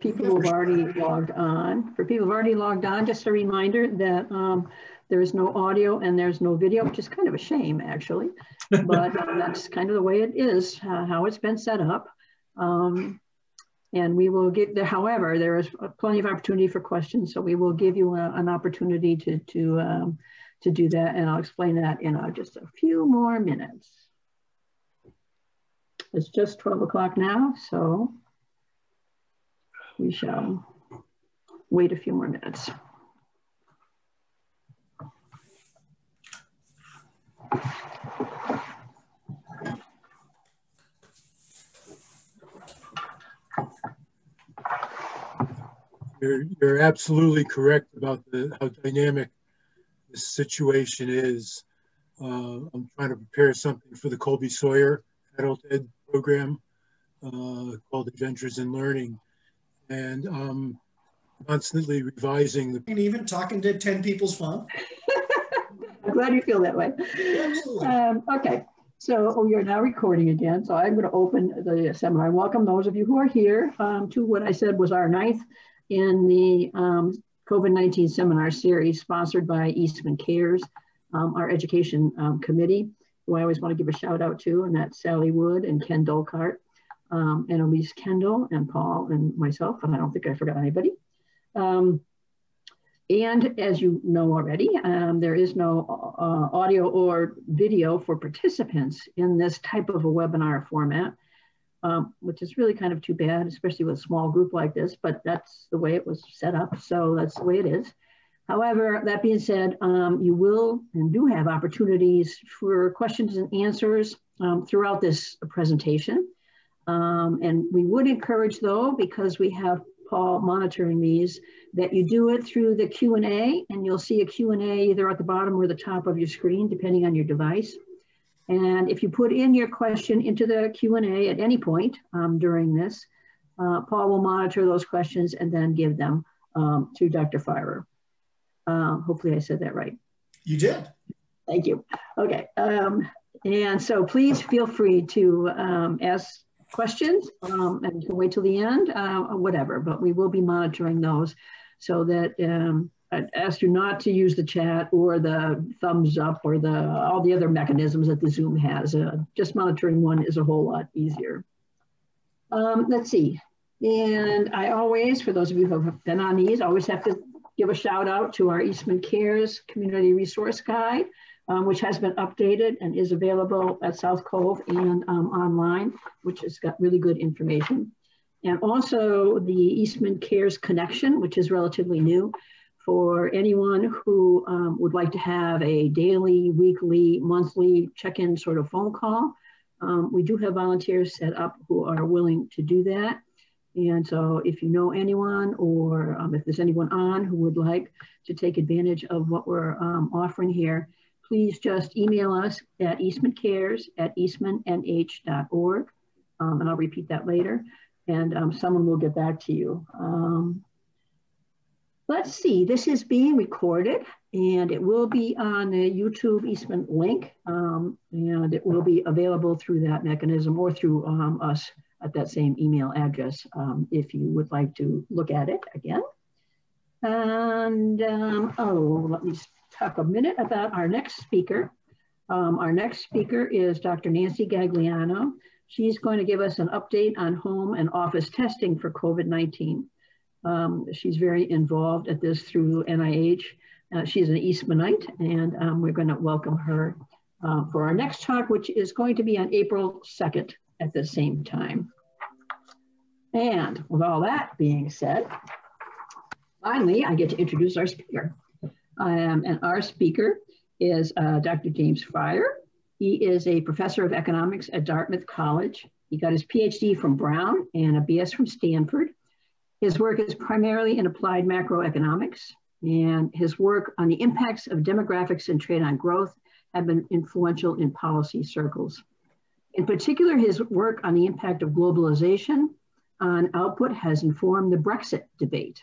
people who've already logged on. For people who've already logged on, just a reminder that um, there is no audio and there's no video, which is kind of a shame actually, but um, that's kind of the way it is, uh, how it's been set up. Um, and we will get there, however, there is plenty of opportunity for questions, so we will give you a, an opportunity to, to, um, to do that, and I'll explain that in uh, just a few more minutes. It's just 12 o'clock now, so we shall wait a few more minutes. You're, you're absolutely correct about the, how dynamic this situation is. Uh, I'm trying to prepare something for the Colby Sawyer Adult Ed program uh, called Adventures in Learning. And um, constantly revising the. And even talking to 10 people's fun. I'm glad you feel that way. Absolutely. Um, okay. So oh, you're now recording again. So I'm going to open the seminar. Welcome those of you who are here um, to what I said was our ninth in the um, COVID-19 seminar series sponsored by Eastman Cares, um, our education um, committee, who I always want to give a shout out to, and that's Sally Wood and Ken Dolcart, um, and Elise Kendall and Paul and myself, and I don't think I forgot anybody. Um, and as you know already, um, there is no uh, audio or video for participants in this type of a webinar format um, which is really kind of too bad, especially with a small group like this, but that's the way it was set up. So that's the way it is. However, that being said, um, you will and do have opportunities for questions and answers um, throughout this presentation. Um, and we would encourage though, because we have Paul monitoring these, that you do it through the Q&A and you'll see a Q&A either at the bottom or the top of your screen, depending on your device. And if you put in your question into the Q&A at any point um, during this, uh, Paul will monitor those questions and then give them um, to Dr. Feyrer. Uh, hopefully I said that right. You did. Thank you. Okay. Um, and so please feel free to um, ask questions um, and you can wait till the end, uh, whatever, but we will be monitoring those so that um, I'd ask you not to use the chat or the thumbs up or the all the other mechanisms that the Zoom has. Uh, just monitoring one is a whole lot easier. Um, let's see. And I always, for those of you who have been on these, always have to give a shout out to our Eastman Cares Community Resource Guide, um, which has been updated and is available at South Cove and um, online, which has got really good information. And also the Eastman Cares Connection, which is relatively new for anyone who um, would like to have a daily, weekly, monthly check-in sort of phone call. Um, we do have volunteers set up who are willing to do that. And so if you know anyone or um, if there's anyone on who would like to take advantage of what we're um, offering here, please just email us at eastmancares at eastmannh.org. Um, and I'll repeat that later. And um, someone will get back to you. Um, Let's see, this is being recorded and it will be on the YouTube Eastman link um, and it will be available through that mechanism or through um, us at that same email address um, if you would like to look at it again. And oh, let me talk a minute about our next speaker. Um, our next speaker is Dr. Nancy Gagliano. She's going to give us an update on home and office testing for COVID-19. Um, she's very involved at this through NIH. Uh, she's an Eastmanite, and um, we're going to welcome her uh, for our next talk, which is going to be on April 2nd at the same time. And with all that being said, finally, I get to introduce our speaker. Um, and our speaker is uh, Dr. James Feyrer. He is a professor of economics at Dartmouth College. He got his PhD from Brown and a BS from Stanford. His work is primarily in applied macroeconomics, and his work on the impacts of demographics and trade on growth have been influential in policy circles. In particular, his work on the impact of globalization on output has informed the Brexit debate.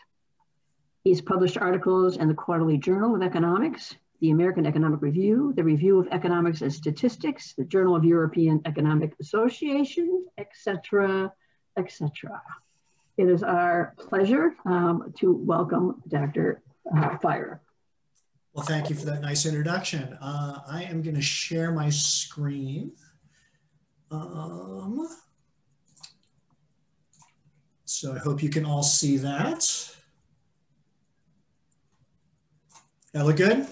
He's published articles in the Quarterly Journal of Economics, the American Economic Review, the Review of Economics and Statistics, the Journal of European Economic Association, etc., etc. it is our pleasure um, to welcome Dr. Uh, Fire. Well, thank you for that nice introduction. Uh, I am going to share my screen. Um, so I hope you can all see that. That look good?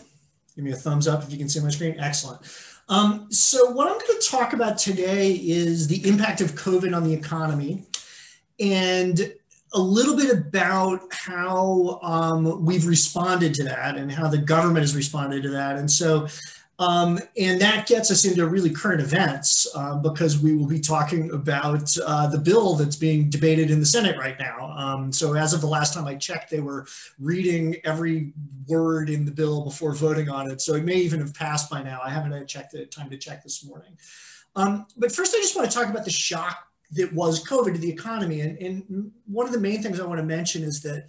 Give me a thumbs up if you can see my screen. Excellent. Um, so what I'm going to talk about today is the impact of COVID on the economy and a little bit about how um, we've responded to that and how the government has responded to that. And so um, and that gets us into really current events uh, because we will be talking about uh, the bill that's being debated in the Senate right now. Um, so as of the last time I checked, they were reading every word in the bill before voting on it. So it may even have passed by now. I haven't had checked the time to check this morning. Um, but first, I just want to talk about the shock that was COVID to the economy. And, and one of the main things I want to mention is that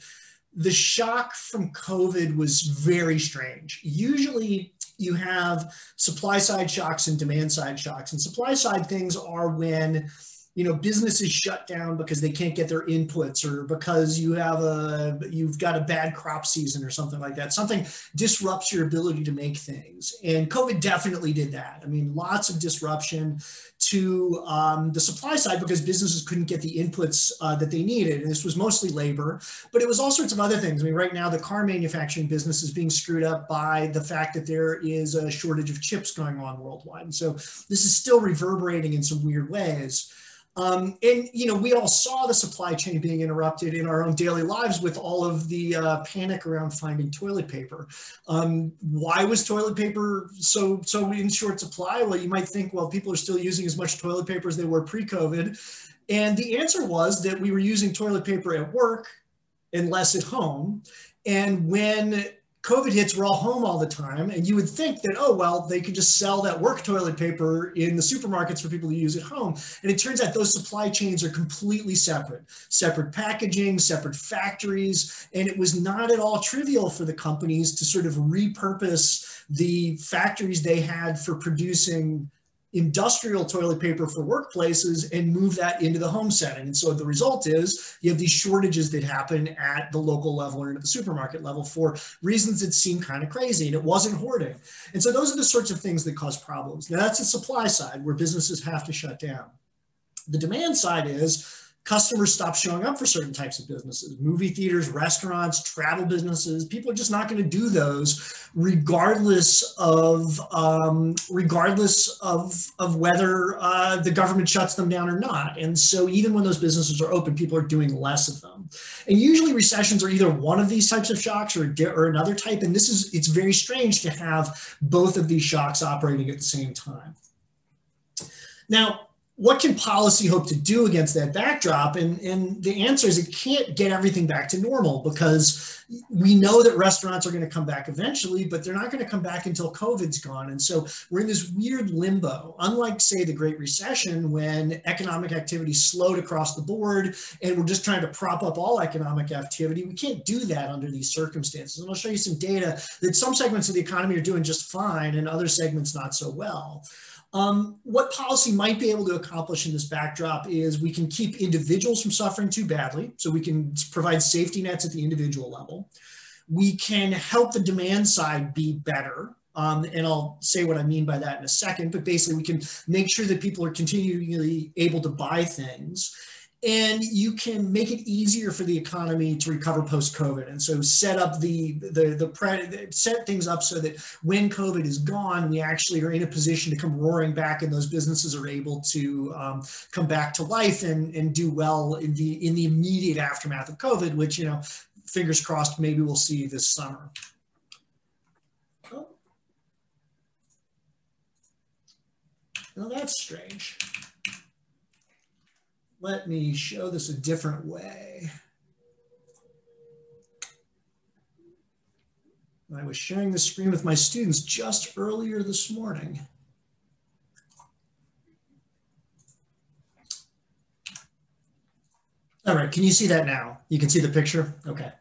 the shock from COVID was very strange. Usually you have supply side shocks and demand side shocks. And supply side things are when you know businesses shut down because they can't get their inputs or because you have a you've got a bad crop season or something like that. Something disrupts your ability to make things. And covid definitely did that. I mean lots of disruption to um, the supply side because businesses couldn't get the inputs uh, that they needed and this was mostly labor but it was all sorts of other things. I mean right now the car manufacturing business is being screwed up by the fact that there is a shortage of chips going on worldwide and so this is still reverberating in some weird ways um, and you know, we all saw the supply chain being interrupted in our own daily lives with all of the uh, panic around finding toilet paper. Um, why was toilet paper so so in short supply? Well, you might think, well, people are still using as much toilet paper as they were pre-COVID, and the answer was that we were using toilet paper at work and less at home. And when COVID hits, we're all home all the time. And you would think that, oh, well, they could just sell that work toilet paper in the supermarkets for people to use at home. And it turns out those supply chains are completely separate separate packaging, separate factories. And it was not at all trivial for the companies to sort of repurpose the factories they had for producing industrial toilet paper for workplaces and move that into the home setting. And so the result is you have these shortages that happen at the local level or at the supermarket level for reasons that seem kind of crazy and it wasn't hoarding. And so those are the sorts of things that cause problems. Now that's the supply side where businesses have to shut down. The demand side is customers stop showing up for certain types of businesses movie theaters restaurants travel businesses. People are just not going to do those regardless of um, regardless of of whether uh, the government shuts them down or not. And so even when those businesses are open people are doing less of them. And usually recessions are either one of these types of shocks or, or another type. And this is it's very strange to have both of these shocks operating at the same time. Now what can policy hope to do against that backdrop? And, and the answer is it can't get everything back to normal because we know that restaurants are going to come back eventually, but they're not going to come back until COVID's gone. And so we're in this weird limbo, unlike, say, the Great Recession, when economic activity slowed across the board and we're just trying to prop up all economic activity. We can't do that under these circumstances. And I'll show you some data that some segments of the economy are doing just fine and other segments not so well. Um, what policy might be able to accomplish in this backdrop is we can keep individuals from suffering too badly. So we can provide safety nets at the individual level. We can help the demand side be better. Um, and I'll say what I mean by that in a second, but basically we can make sure that people are continually able to buy things and you can make it easier for the economy to recover post COVID. And so set up the the the pre, set things up so that when COVID is gone, we actually are in a position to come roaring back, and those businesses are able to um, come back to life and and do well in the in the immediate aftermath of COVID, which you know, fingers crossed, maybe we'll see this summer. Well, that's strange. Let me show this a different way. I was sharing the screen with my students just earlier this morning. All right, can you see that now? You can see the picture? Okay.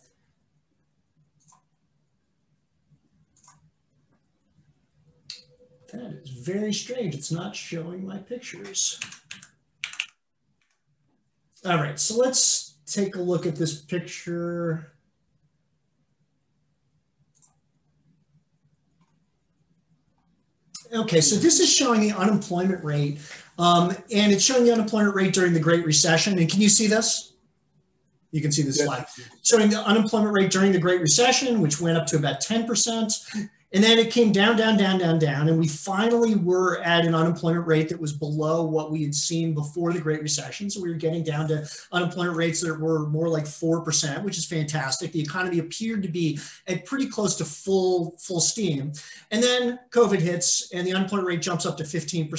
That is very strange. It's not showing my pictures. All right, so let's take a look at this picture. Okay, so this is showing the unemployment rate, um, and it's showing the unemployment rate during the Great Recession. And can you see this? You can see the slide showing the unemployment rate during the Great Recession, which went up to about 10%. And then it came down, down, down, down, down. And we finally were at an unemployment rate that was below what we had seen before the Great Recession. So we were getting down to unemployment rates that were more like 4%, which is fantastic. The economy appeared to be at pretty close to full, full steam. And then COVID hits and the unemployment rate jumps up to 15%.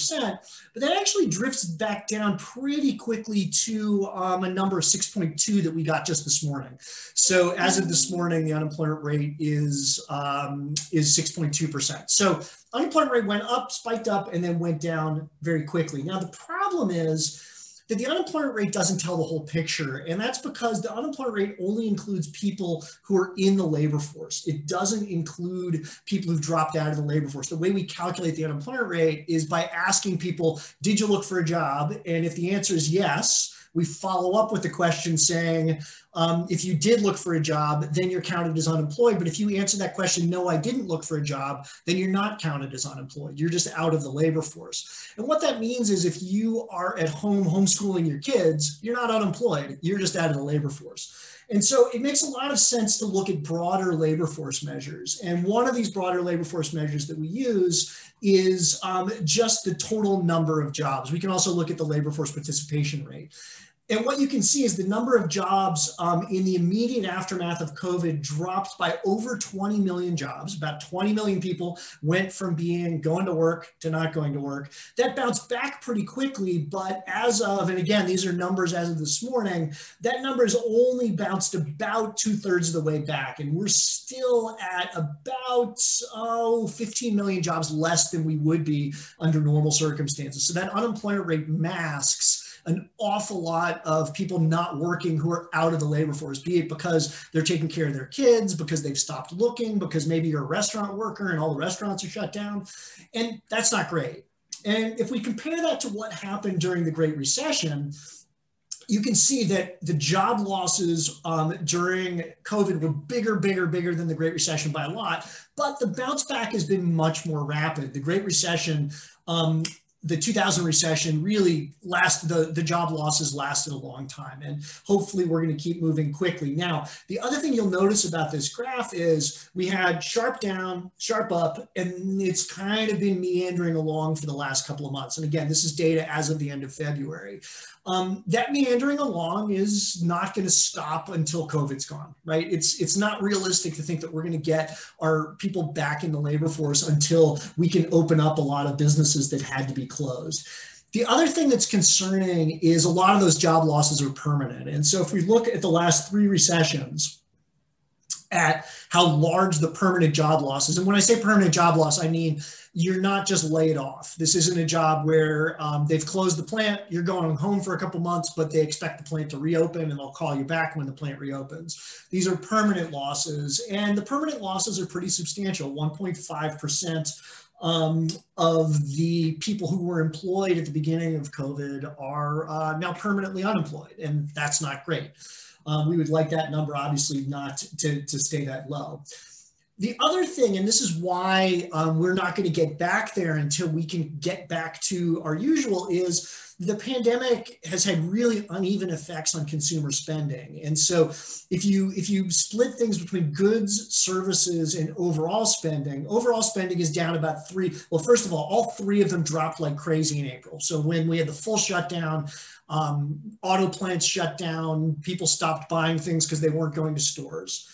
But that actually drifts back down pretty quickly to um, a number of 6.2 that we got just this morning. So as of this morning, the unemployment rate is, um, is 6.2%. So unemployment rate went up, spiked up, and then went down very quickly. Now, the problem is that the unemployment rate doesn't tell the whole picture. And that's because the unemployment rate only includes people who are in the labor force. It doesn't include people who've dropped out of the labor force. The way we calculate the unemployment rate is by asking people, did you look for a job? And if the answer is yes, we follow up with the question saying, um, if you did look for a job, then you're counted as unemployed. But if you answer that question, no, I didn't look for a job, then you're not counted as unemployed. You're just out of the labor force. And what that means is if you are at home homeschooling your kids, you're not unemployed. You're just out of the labor force. And so it makes a lot of sense to look at broader labor force measures. And one of these broader labor force measures that we use is um, just the total number of jobs. We can also look at the labor force participation rate. And what you can see is the number of jobs um, in the immediate aftermath of COVID dropped by over 20 million jobs. About 20 million people went from being going to work to not going to work. That bounced back pretty quickly, but as of, and again, these are numbers as of this morning, that number has only bounced about two thirds of the way back. And we're still at about, oh, 15 million jobs less than we would be under normal circumstances. So that unemployment rate masks an awful lot of people not working who are out of the labor force, be it because they're taking care of their kids, because they've stopped looking, because maybe you're a restaurant worker and all the restaurants are shut down. And that's not great. And if we compare that to what happened during the Great Recession, you can see that the job losses um, during COVID were bigger, bigger, bigger than the Great Recession by a lot. But the bounce back has been much more rapid. The Great Recession um, the 2000 recession really last the, the job losses lasted a long time. And hopefully we're going to keep moving quickly. Now, the other thing you'll notice about this graph is we had sharp down, sharp up, and it's kind of been meandering along for the last couple of months. And again, this is data as of the end of February um, that meandering along is not going to stop until COVID's gone, right? It's it's not realistic to think that we're going to get our people back in the labor force until we can open up a lot of businesses that had to be closed. The other thing that's concerning is a lot of those job losses are permanent. And so if we look at the last three recessions, at how large the permanent job loss is. And when I say permanent job loss, I mean you're not just laid off. This isn't a job where um, they've closed the plant, you're going home for a couple months, but they expect the plant to reopen and they'll call you back when the plant reopens. These are permanent losses, and the permanent losses are pretty substantial 1.5%. Um, of the people who were employed at the beginning of COVID are uh, now permanently unemployed, and that's not great. Um, we would like that number obviously not to, to stay that low. The other thing, and this is why um, we're not going to get back there until we can get back to our usual, is the pandemic has had really uneven effects on consumer spending. And so if you if you split things between goods, services, and overall spending, overall spending is down about three. Well, first of all, all three of them dropped like crazy in April. So when we had the full shutdown, um, auto plants shut down, people stopped buying things because they weren't going to stores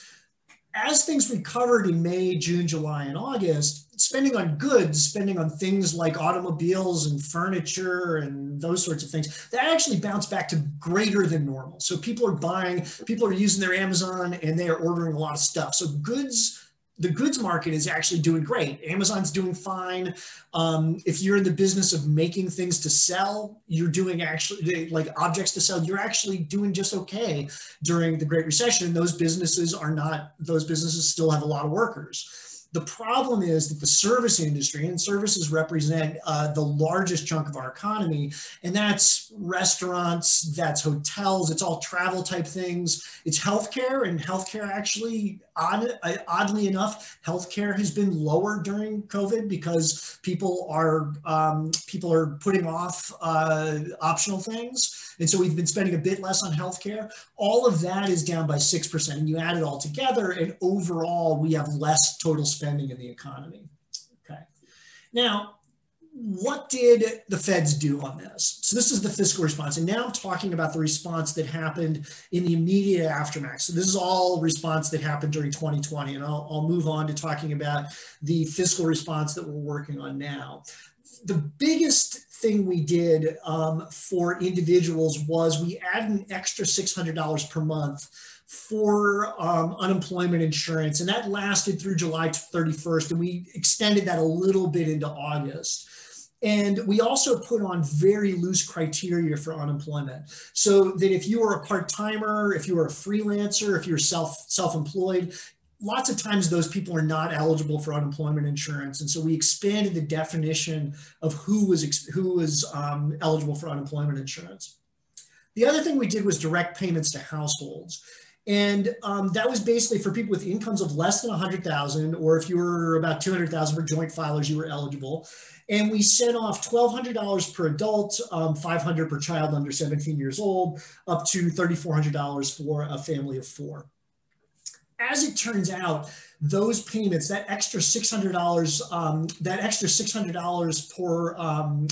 as things recovered in May, June, July, and August, spending on goods, spending on things like automobiles and furniture and those sorts of things, that actually bounced back to greater than normal. So people are buying, people are using their Amazon and they are ordering a lot of stuff. So goods the goods market is actually doing great. Amazon's doing fine. Um, if you're in the business of making things to sell, you're doing actually like objects to sell, you're actually doing just okay during the Great Recession. Those businesses are not, those businesses still have a lot of workers. The problem is that the service industry and services represent uh, the largest chunk of our economy, and that's restaurants, that's hotels, it's all travel type things, it's healthcare, and healthcare actually, odd, oddly enough, healthcare has been lower during COVID because people are um, people are putting off uh, optional things, and so we've been spending a bit less on healthcare. All of that is down by six percent, and you add it all together, and overall we have less total spending in the economy. Okay. Now, what did the feds do on this? So this is the fiscal response. And now I'm talking about the response that happened in the immediate aftermath. So this is all response that happened during 2020. And I'll, I'll move on to talking about the fiscal response that we're working on now. The biggest thing we did um, for individuals was we added an extra $600 per month for um, unemployment insurance, and that lasted through July 31st, and we extended that a little bit into August. And we also put on very loose criteria for unemployment. So that if you were a part-timer, if you were a freelancer, if you're self, self-employed, lots of times those people are not eligible for unemployment insurance. And so we expanded the definition of who was, who was um, eligible for unemployment insurance. The other thing we did was direct payments to households. And um, that was basically for people with incomes of less than 100,000, or if you were about 200,000 for joint filers, you were eligible. And we sent off $1,200 per adult, um, 500 per child under 17 years old, up to $3,400 for a family of four. As it turns out, those payments, that extra $600, um, that extra $600 per, um,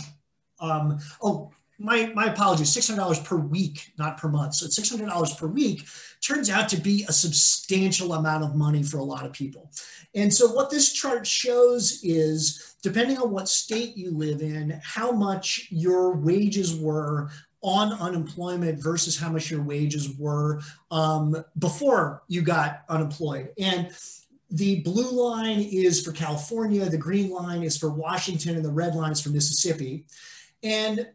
um, oh, my, my apologies, $600 per week, not per month. So it's $600 per week turns out to be a substantial amount of money for a lot of people. And so what this chart shows is, depending on what state you live in, how much your wages were on unemployment versus how much your wages were um, before you got unemployed. And the blue line is for California, the green line is for Washington, and the red line is for Mississippi. And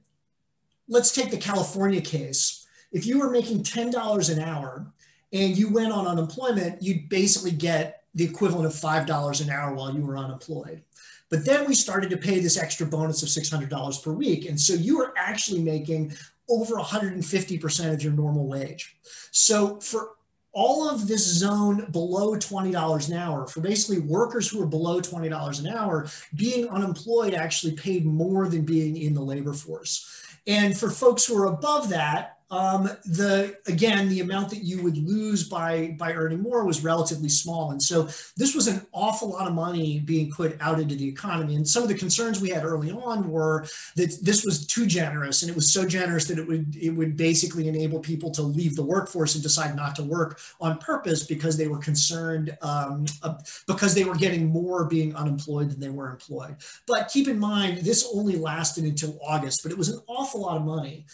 let's take the California case. If you were making $10 an hour and you went on unemployment, you'd basically get the equivalent of $5 an hour while you were unemployed. But then we started to pay this extra bonus of $600 per week. And so you were actually making over 150% of your normal wage. So for all of this zone below $20 an hour, for basically workers who are below $20 an hour, being unemployed actually paid more than being in the labor force. And for folks who are above that, um, the again the amount that you would lose by by earning more was relatively small. And so this was an awful lot of money being put out into the economy. And some of the concerns we had early on were that this was too generous and it was so generous that it would it would basically enable people to leave the workforce and decide not to work on purpose because they were concerned um, uh, because they were getting more being unemployed than they were employed. But keep in mind this only lasted until august but it was an awful lot of money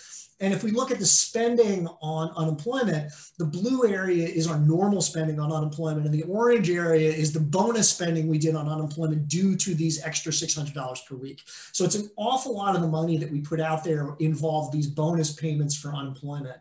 and if we look at the spending on unemployment, the blue area is our normal spending on unemployment, and the orange area is the bonus spending we did on unemployment due to these extra $600 per week. So it's an awful lot of the money that we put out there involved these bonus payments for unemployment.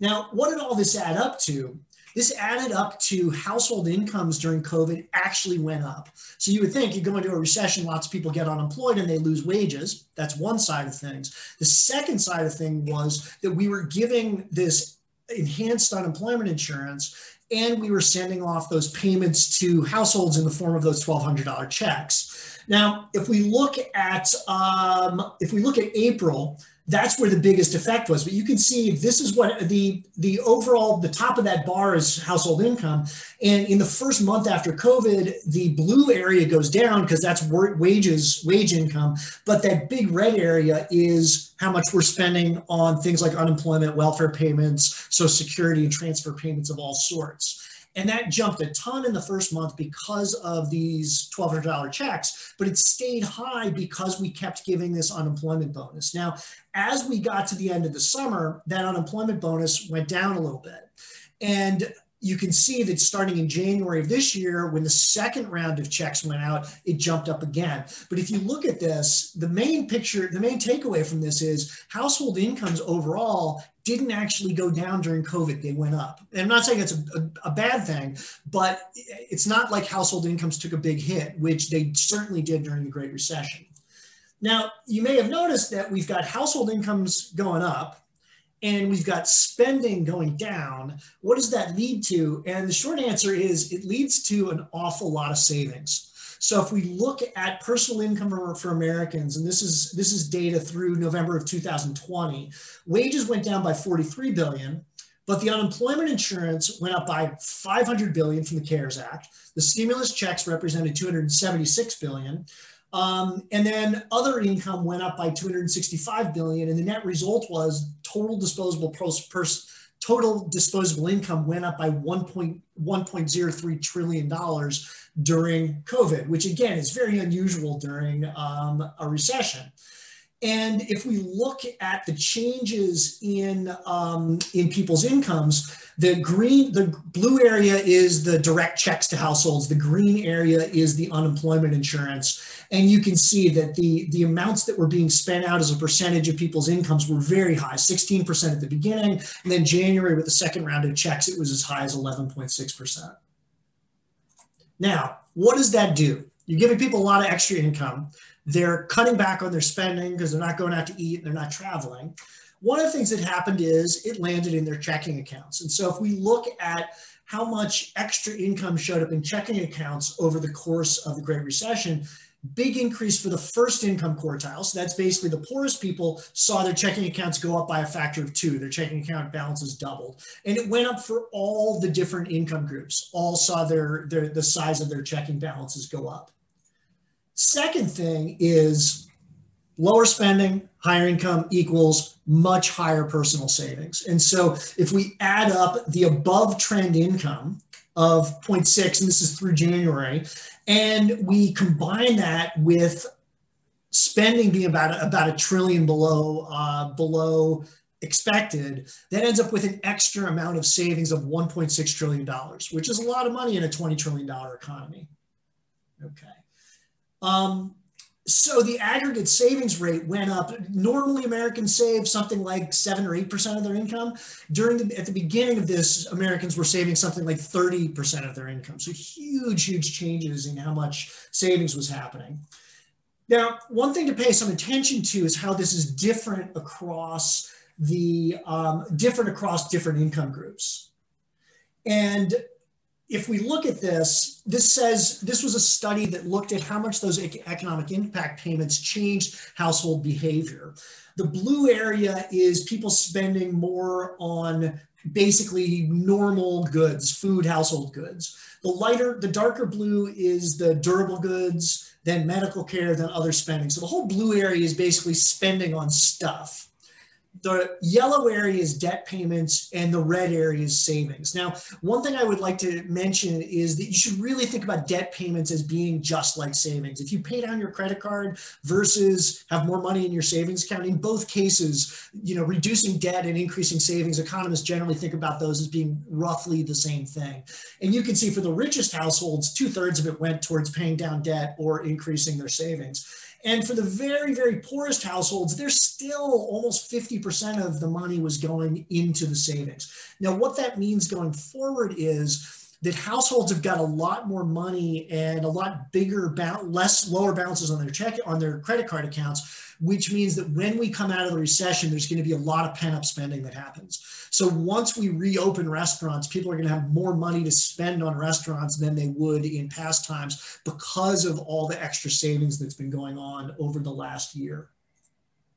Now, what did all this add up to? This added up to household incomes during COVID actually went up. So you would think you go into a recession, lots of people get unemployed and they lose wages. That's one side of things. The second side of thing was that we were giving this enhanced unemployment insurance and we were sending off those payments to households in the form of those $1,200 checks. Now, if we look at um, if we look at April, that's where the biggest effect was. But you can see this is what the the overall the top of that bar is household income, and in the first month after COVID, the blue area goes down because that's wages wage income, but that big red area is how much we're spending on things like unemployment, welfare payments, social security, and transfer payments of all sorts. And that jumped a ton in the first month because of these $1,200 checks, but it stayed high because we kept giving this unemployment bonus. Now, as we got to the end of the summer, that unemployment bonus went down a little bit. And you can see that starting in January of this year, when the second round of checks went out, it jumped up again. But if you look at this, the main picture, the main takeaway from this is household incomes overall didn't actually go down during COVID, they went up. And I'm not saying it's a, a, a, bad thing, but it's not like household incomes took a big hit, which they certainly did during the Great Recession. Now, you may have noticed that we've got household incomes going up and we've got spending going down. What does that lead to? And the short answer is it leads to an awful lot of savings. So if we look at personal income for, for, Americans, and this is this is data through November of 2020, wages went down by 43 billion, but the unemployment insurance went up by 500 billion from the CARES Act. The stimulus checks represented 276 billion. Um, and then other income went up by 265 billion, and the net result was total disposable pers- pers- total disposable income went up by 1.1.03 trillion dollars during COVID, which again is very unusual during um, a recession. And if we look at the changes in, um, in people's incomes, the green, the blue area is the direct checks to households. The green area is the unemployment insurance. And you can see that the, the amounts that were being spent out as a percentage of people's incomes were very high, 16% at the beginning. And then January with the second round of checks, it was as high as 11.6%. Now, what does that do? You're giving people a lot of extra income. They're cutting back on their spending because they're not going out to eat, they're not traveling. One of the things that happened is it landed in their checking accounts. And so if we look at how much extra income showed up in checking accounts over the course of the Great Recession, big increase for the first income quartile. So that's basically the poorest people saw their checking accounts go up by a factor of two. Their checking account balances doubled. And it went up for all the different income groups, all saw their, their the size of their checking balances go up. Second thing is lower spending, higher income equals much higher personal savings. And so if we add up the above trend income of 0.6, and this is through January, and we combine that with spending being about, about a trillion below, uh, below expected, that ends up with an extra amount of savings of $1.6 trillion, which is a lot of money in a $20 trillion economy. Okay. Um, so the aggregate savings rate went up. Normally, Americans save something like seven or eight percent of their income. During the at the beginning of this, Americans were saving something like thirty percent of their income. So huge, huge changes in how much savings was happening. Now, one thing to pay some attention to is how this is different across the um, different across different income groups. And if we look at this, this says this was a study that looked at how much those economic impact payments changed household behavior. The blue area is people spending more on basically normal goods, food, household goods. The lighter, the darker blue is the durable goods, then medical care, then other spending. So the whole blue area is basically spending on stuff the yellow area is debt payments and the red area is savings. Now, one thing I would like to mention is that you should really think about debt payments as being just like savings. If you pay down your credit card versus have more money in your savings account, in both cases, you know, reducing debt and increasing savings, economists generally think about those as being roughly the same thing. And you can see for the richest households, two thirds of it went towards paying down debt or increasing their savings. And for the very, very poorest households, there's still almost 50% of the money was going into the savings. Now, what that means going forward is that households have got a lot more money and a lot bigger, less lower balances on their check on their credit card accounts, which means that when we come out of the recession, there's going to be a lot of pent up spending that happens. So once we reopen restaurants, people are going to have more money to spend on restaurants than they would in past times because of all the extra savings that's been going on over the last year.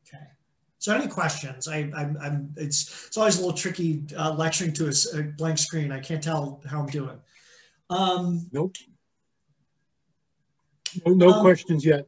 Okay. So any questions? I, I'm, I'm, it's, it's always a little tricky uh, lecturing to a, a, blank screen. I can't tell how I'm doing. Um, nope. No, no um, questions yet.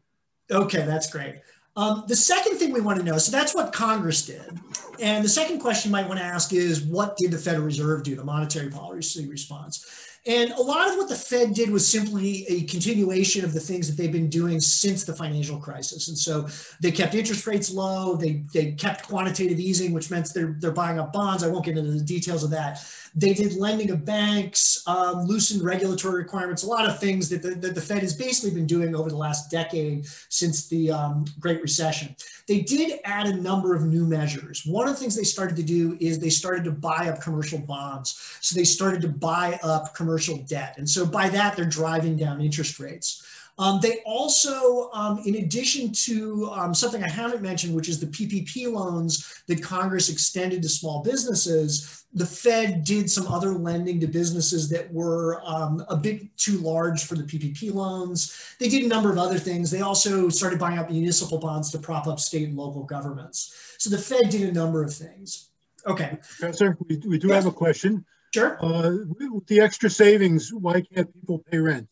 Okay, that's great. Um, the second thing we want to know, so that's what Congress did. And the second question you might want to ask is, what did the Federal Reserve do, the monetary policy response? And a lot of what the Fed did was simply a continuation of the things that they've been doing since the financial crisis. And so they kept interest rates low, they, they kept quantitative easing, which meant they're, they're buying up bonds. I won't get into the details of that. They did lending of banks, um, loosened regulatory requirements, a lot of things that the, that the Fed has basically been doing over the last decade since the um, Great Recession. They did add a number of new measures. One of the things they started to do is they started to buy up commercial bonds. So they started to buy up commercial debt. And so by that, they're driving down interest rates. Um, they also, um, in addition to um, something I haven't mentioned, which is the PPP loans that Congress extended to small businesses, the Fed did some other lending to businesses that were um, a bit too large for the PPP loans. They did a number of other things. They also started buying up municipal bonds to prop up state and local governments. So the Fed did a number of things. Okay. Professor, we, we do yes. have a question. Sure. Uh, with the extra savings, why can't people pay rent?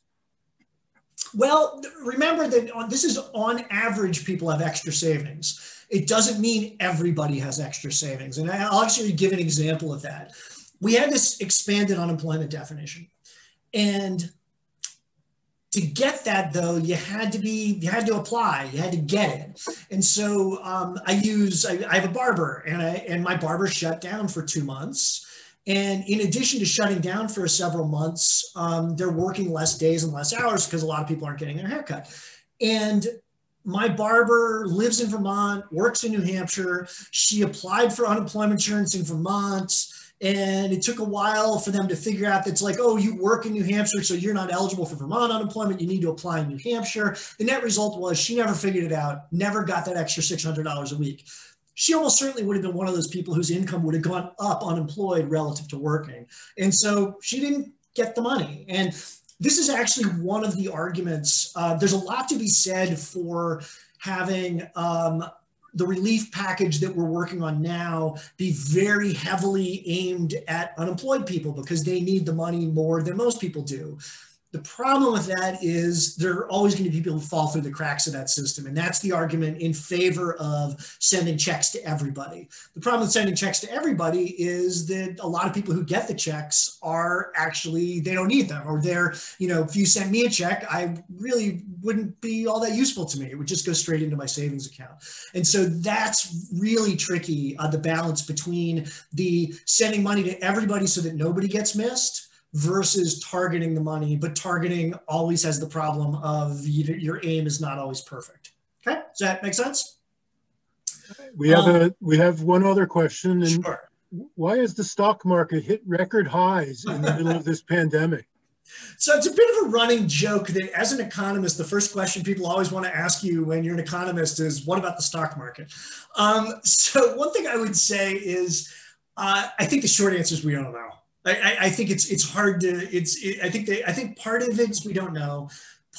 Well, remember that on, this is on average, people have extra savings. It doesn't mean everybody has extra savings. And I'll actually give an example of that. We had this expanded unemployment definition. And to get that though, you had to be, you had to apply, you had to get it. And so um, I use, I, I have a barber and I, and my barber shut down for two months and in addition to shutting down for several months, um, they're working less days and less hours because a lot of people aren't getting their haircut. And my barber lives in Vermont, works in New Hampshire. She applied for unemployment insurance in Vermont. And it took a while for them to figure out that it's like, oh, you work in New Hampshire, so you're not eligible for Vermont unemployment. You need to apply in New Hampshire. The net result was she never figured it out, never got that extra $600 a week she almost certainly would have been one of those people whose income would have gone up unemployed relative to working. And so she didn't get the money. And this is actually one of the arguments. Uh, there's a lot to be said for having um, the relief package that we're working on now be very heavily aimed at unemployed people because they need the money more than most people do. The problem with that is there are always going to be people who fall through the cracks of that system. And that's the argument in favor of sending checks to everybody. The problem with sending checks to everybody is that a lot of people who get the checks are actually, they don't need them. Or they're, you know, if you sent me a check, I really wouldn't be all that useful to me. It would just go straight into my savings account. And so that's really tricky, uh, the balance between the sending money to everybody so that nobody gets missed versus targeting the money, but targeting always has the problem of you, your aim is not always perfect. Okay, does that make sense? We have um, a we have one other question. And sure. Why has the stock market hit record highs in the middle of this pandemic? So it's a bit of a running joke that as an economist, the first question people always want to ask you when you're an economist is, what about the stock market? Um, so one thing I would say is, uh, I think the short answer is we don't know. I, I think it's it's hard to it's it, I think they I think part of it is we don't know.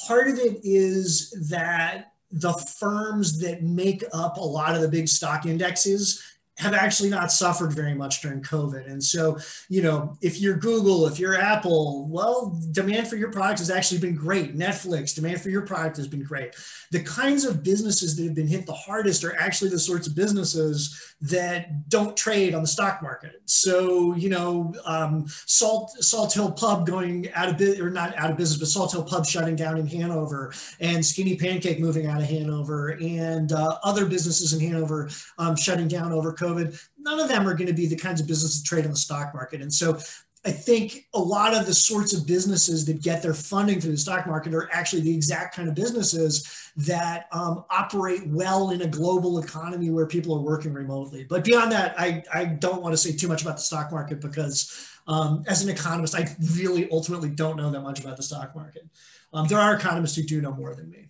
Part of it is that the firms that make up a lot of the big stock indexes have actually not suffered very much during COVID. And so, you know, if you're Google, if you're Apple, well, demand for your product has actually been great. Netflix, demand for your product has been great. The kinds of businesses that have been hit the hardest are actually the sorts of businesses that don't trade on the stock market. So, you know, um, Salt Salt Hill Pub going out of business, or not out of business, but Salt Hill Pub shutting down in Hanover, and Skinny Pancake moving out of Hanover, and uh, other businesses in Hanover um, shutting down over COVID. None of them are going to be the kinds of businesses that trade on the stock market. And so I think a lot of the sorts of businesses that get their funding through the stock market are actually the exact kind of businesses that um, operate well in a global economy where people are working remotely. But beyond that, I, I don't want to say too much about the stock market because um, as an economist, I really ultimately don't know that much about the stock market. Um, there are economists who do know more than me.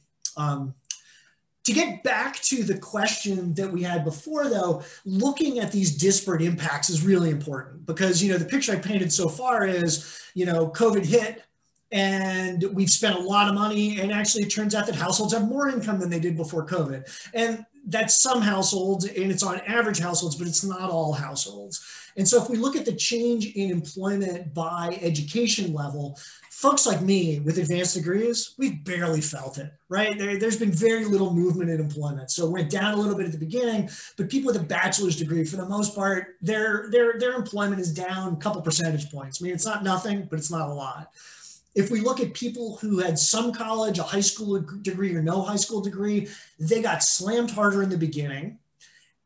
To get back to the question that we had before though looking at these disparate impacts is really important because you know the picture i painted so far is you know covid hit and we've spent a lot of money and actually it turns out that households have more income than they did before covid. And that's some households and it's on average households but it's not all households. And so if we look at the change in employment by education level, folks like me with advanced degrees, we've barely felt it, right? There, has been very little movement in employment. So it went down a little bit at the beginning, but people with a bachelor's degree, for the most part, their, their, their employment is down a couple percentage points. I mean, it's not nothing, but it's not a lot. If we look at people who had some college, a high school degree or no high school degree, they got slammed harder in the beginning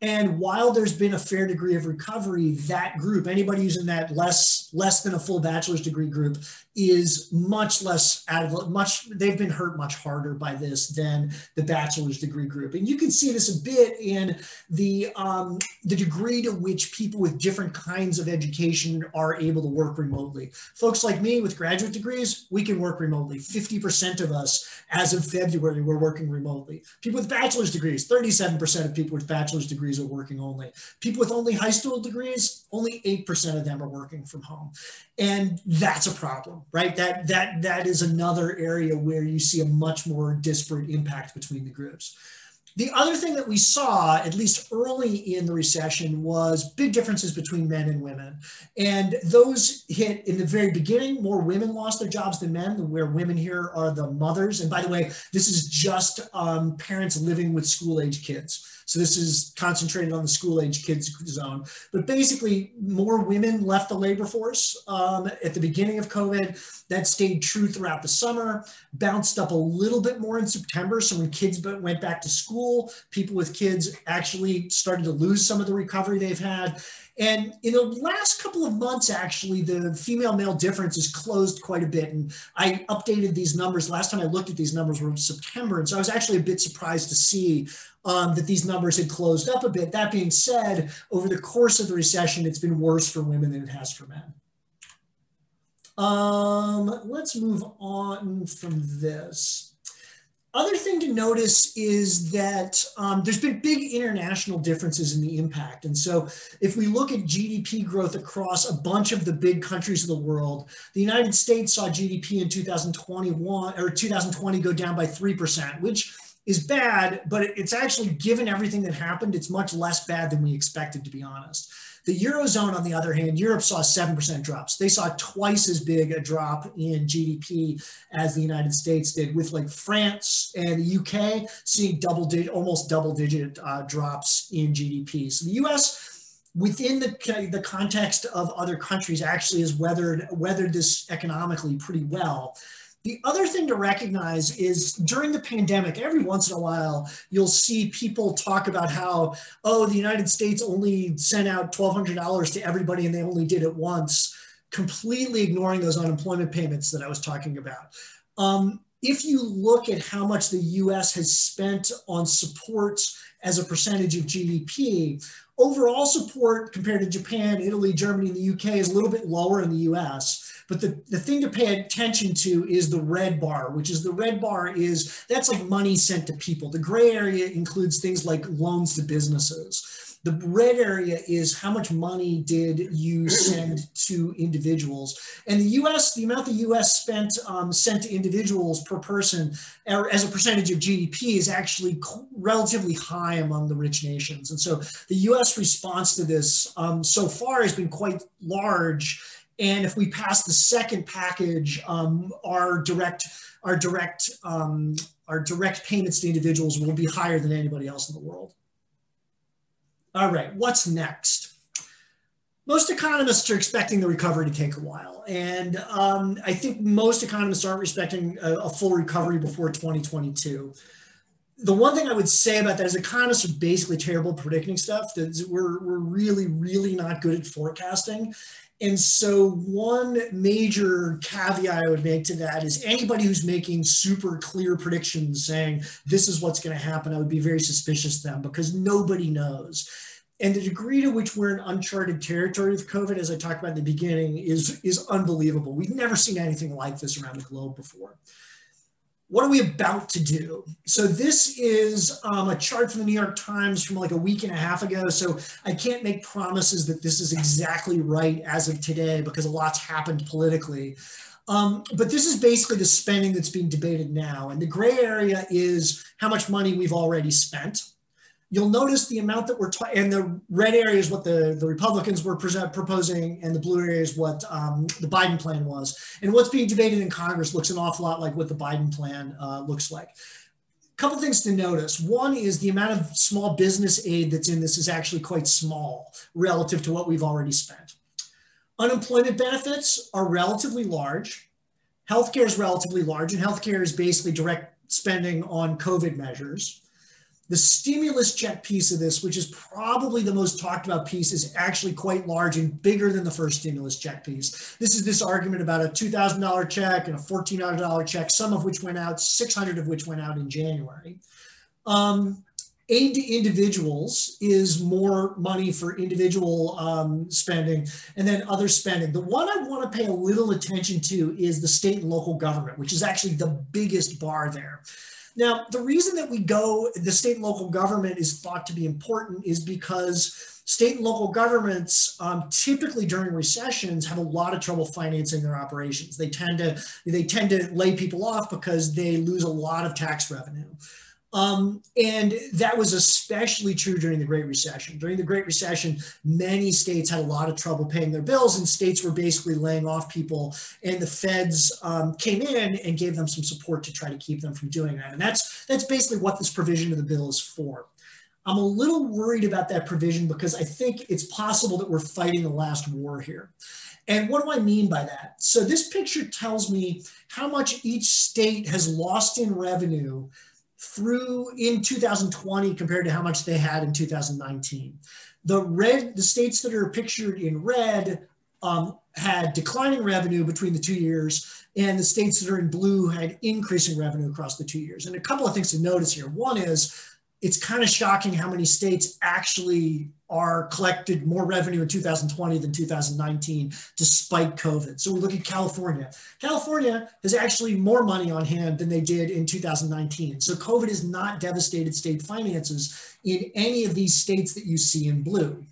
and while there's been a fair degree of recovery, that group, anybody who's in that less less than a full bachelor's degree group, is much less much. They've been hurt much harder by this than the bachelor's degree group, and you can see this a bit in the um, the degree to which people with different kinds of education are able to work remotely. Folks like me with graduate degrees, we can work remotely. Fifty percent of us, as of February, we're working remotely. People with bachelor's degrees, thirty-seven percent of people with bachelor's degrees are working only. People with only high school degrees, only 8% of them are working from home. And that's a problem, right? That, that, that is another area where you see a much more disparate impact between the groups. The other thing that we saw, at least early in the recession, was big differences between men and women. And those hit in the very beginning, more women lost their jobs than men, where women here are the mothers. And by the way, this is just um, parents living with school age kids. So this is concentrated on the school age kids zone. But basically, more women left the labor force um, at the beginning of COVID. That stayed true throughout the summer, bounced up a little bit more in September. So when kids went back to school, people with kids actually started to lose some of the recovery they've had. And in the last couple of months, actually, the female male difference has closed quite a bit. And I updated these numbers. Last time I looked at these numbers were September. And so I was actually a bit surprised to see um, that these numbers had closed up a bit. That being said, over the course of the recession, it's been worse for women than it has for men. Um, let's move on from this. Other thing to notice is that um, there's been big international differences in the impact. And so if we look at GDP growth across a bunch of the big countries of the world, the United States saw GDP in 2021 or 2020 go down by 3%, which is bad, but it's actually given everything that happened, it's much less bad than we expected, to be honest. The Eurozone, on the other hand, Europe saw 7% drops. They saw twice as big a drop in GDP as the United States did, with like France and the UK seeing double digit, almost double digit uh, drops in GDP. So the US, within the, the context of other countries, actually has weathered, weathered this economically pretty well. The other thing to recognize is during the pandemic, every once in a while, you'll see people talk about how, oh, the United States only sent out $1,200 to everybody and they only did it once, completely ignoring those unemployment payments that I was talking about. Um, if you look at how much the US has spent on supports as a percentage of GDP, overall support compared to Japan, Italy, Germany, and the UK is a little bit lower in the US. But the, the thing to pay attention to is the red bar, which is the red bar is that's like money sent to people. The gray area includes things like loans to businesses. The red area is how much money did you send to individuals? And the US, the amount the US spent um, sent to individuals per person er, as a percentage of GDP is actually relatively high among the rich nations. And so the US response to this um, so far has been quite large and if we pass the second package, um, our direct, our direct, um, our direct payments to individuals will be higher than anybody else in the world. All right, what's next? Most economists are expecting the recovery to take a while. And um, I think most economists aren't expecting a, a full recovery before 2022 the one thing I would say about that is economists are basically terrible at predicting stuff. That we're, we're really, really not good at forecasting. And so, one major caveat I would make to that is anybody who's making super clear predictions saying this is what's going to happen, I would be very suspicious of them because nobody knows. And the degree to which we're in uncharted territory with COVID, as I talked about in the beginning, is, is unbelievable. We've never seen anything like this around the globe before what are we about to do? So this is um, a chart from the New York Times from like a week and a half ago. So I can't make promises that this is exactly right as of today because a lot's happened politically. Um, but this is basically the spending that's being debated now. And the gray area is how much money we've already spent. You'll notice the amount that we're and the red area is what the, the Republicans were present, proposing, and the blue area is what um, the Biden plan was. And what's being debated in Congress looks an awful lot like what the Biden plan uh, looks like. A couple things to notice. One is the amount of small business aid that's in this is actually quite small relative to what we've already spent. Unemployment benefits are relatively large. Healthcare is relatively large, and healthcare is basically direct spending on COVID measures. The stimulus check piece of this, which is probably the most talked about piece, is actually quite large and bigger than the first stimulus check piece. This is this argument about a $2,000 check and a $1,400 check, some of which went out, 600 of which went out in January. Um, aid to individuals is more money for individual um, spending and then other spending. The one I want to pay a little attention to is the state and local government, which is actually the biggest bar there. Now, the reason that we go, the state and local government is thought to be important is because state and local governments um, typically during recessions have a lot of trouble financing their operations. They tend to they tend to lay people off because they lose a lot of tax revenue. Um, and that was especially true during the Great Recession. During the Great Recession, many states had a lot of trouble paying their bills, and states were basically laying off people. And the feds um, came in and gave them some support to try to keep them from doing that. And that's that's basically what this provision of the bill is for. I'm a little worried about that provision because I think it's possible that we're fighting the last war here. And what do I mean by that? So this picture tells me how much each state has lost in revenue through in 2020 compared to how much they had in 2019. The red, the states that are pictured in red um, had declining revenue between the two years, and the states that are in blue had increasing revenue across the two years. And a couple of things to notice here. One is it's kind of shocking how many states actually are collected more revenue in 2020 than 2019 despite COVID. So we look at California. California has actually more money on hand than they did in 2019. So COVID has not devastated state finances in any of these states that you see in blue.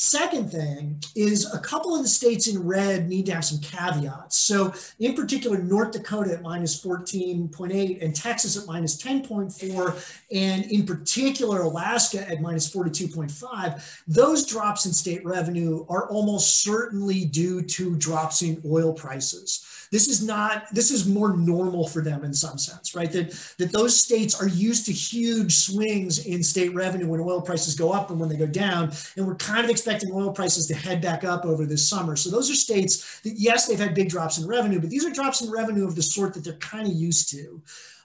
Second thing is a couple of the states in red need to have some caveats. So in particular, North Dakota at minus 14.8 and Texas at minus 10.4, and in particular, Alaska at minus 42.5, those drops in state revenue are almost certainly due to drops in oil prices. This is not, this is more normal for them in some sense, right? That, that those states are used to huge swings in state revenue when oil prices go up and when they go down. And we're kind of expecting oil prices to head back up over this summer. So those are states that, yes, they've had big drops in revenue, but these are drops in revenue of the sort that they're kind of used to.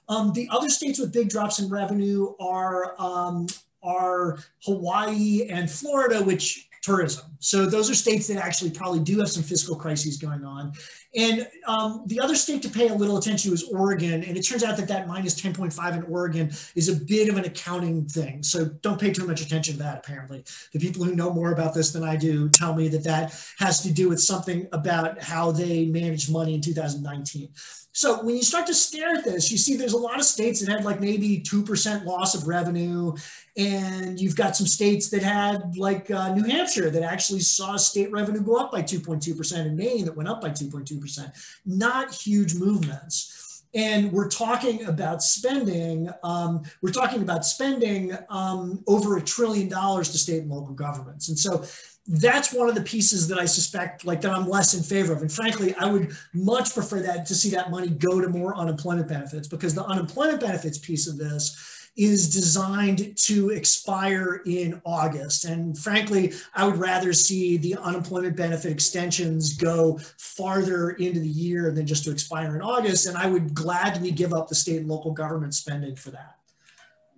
Um, the other states with big drops in revenue are um, are Hawaii and Florida, which tourism. So those are states that actually probably do have some fiscal crises going on. And um, the other state to pay a little attention to is Oregon. And it turns out that that minus 10.5 in Oregon is a bit of an accounting thing. So don't pay too much attention to that, apparently. The people who know more about this than I do tell me that that has to do with something about how they managed money in 2019. So when you start to stare at this, you see there's a lot of states that had like maybe 2% loss of revenue. And you've got some states that had like uh, New Hampshire that actually saw state revenue go up by 2.2% and Maine that went up by 2.2%. Not huge movements. And we're talking about spending, um, we're talking about spending um, over a trillion dollars to state and local governments. And so that's one of the pieces that I suspect like that I'm less in favor of. And frankly, I would much prefer that to see that money go to more unemployment benefits because the unemployment benefits piece of this is designed to expire in August. And frankly, I would rather see the unemployment benefit extensions go farther into the year than just to expire in August. And I would gladly give up the state and local government spending for that.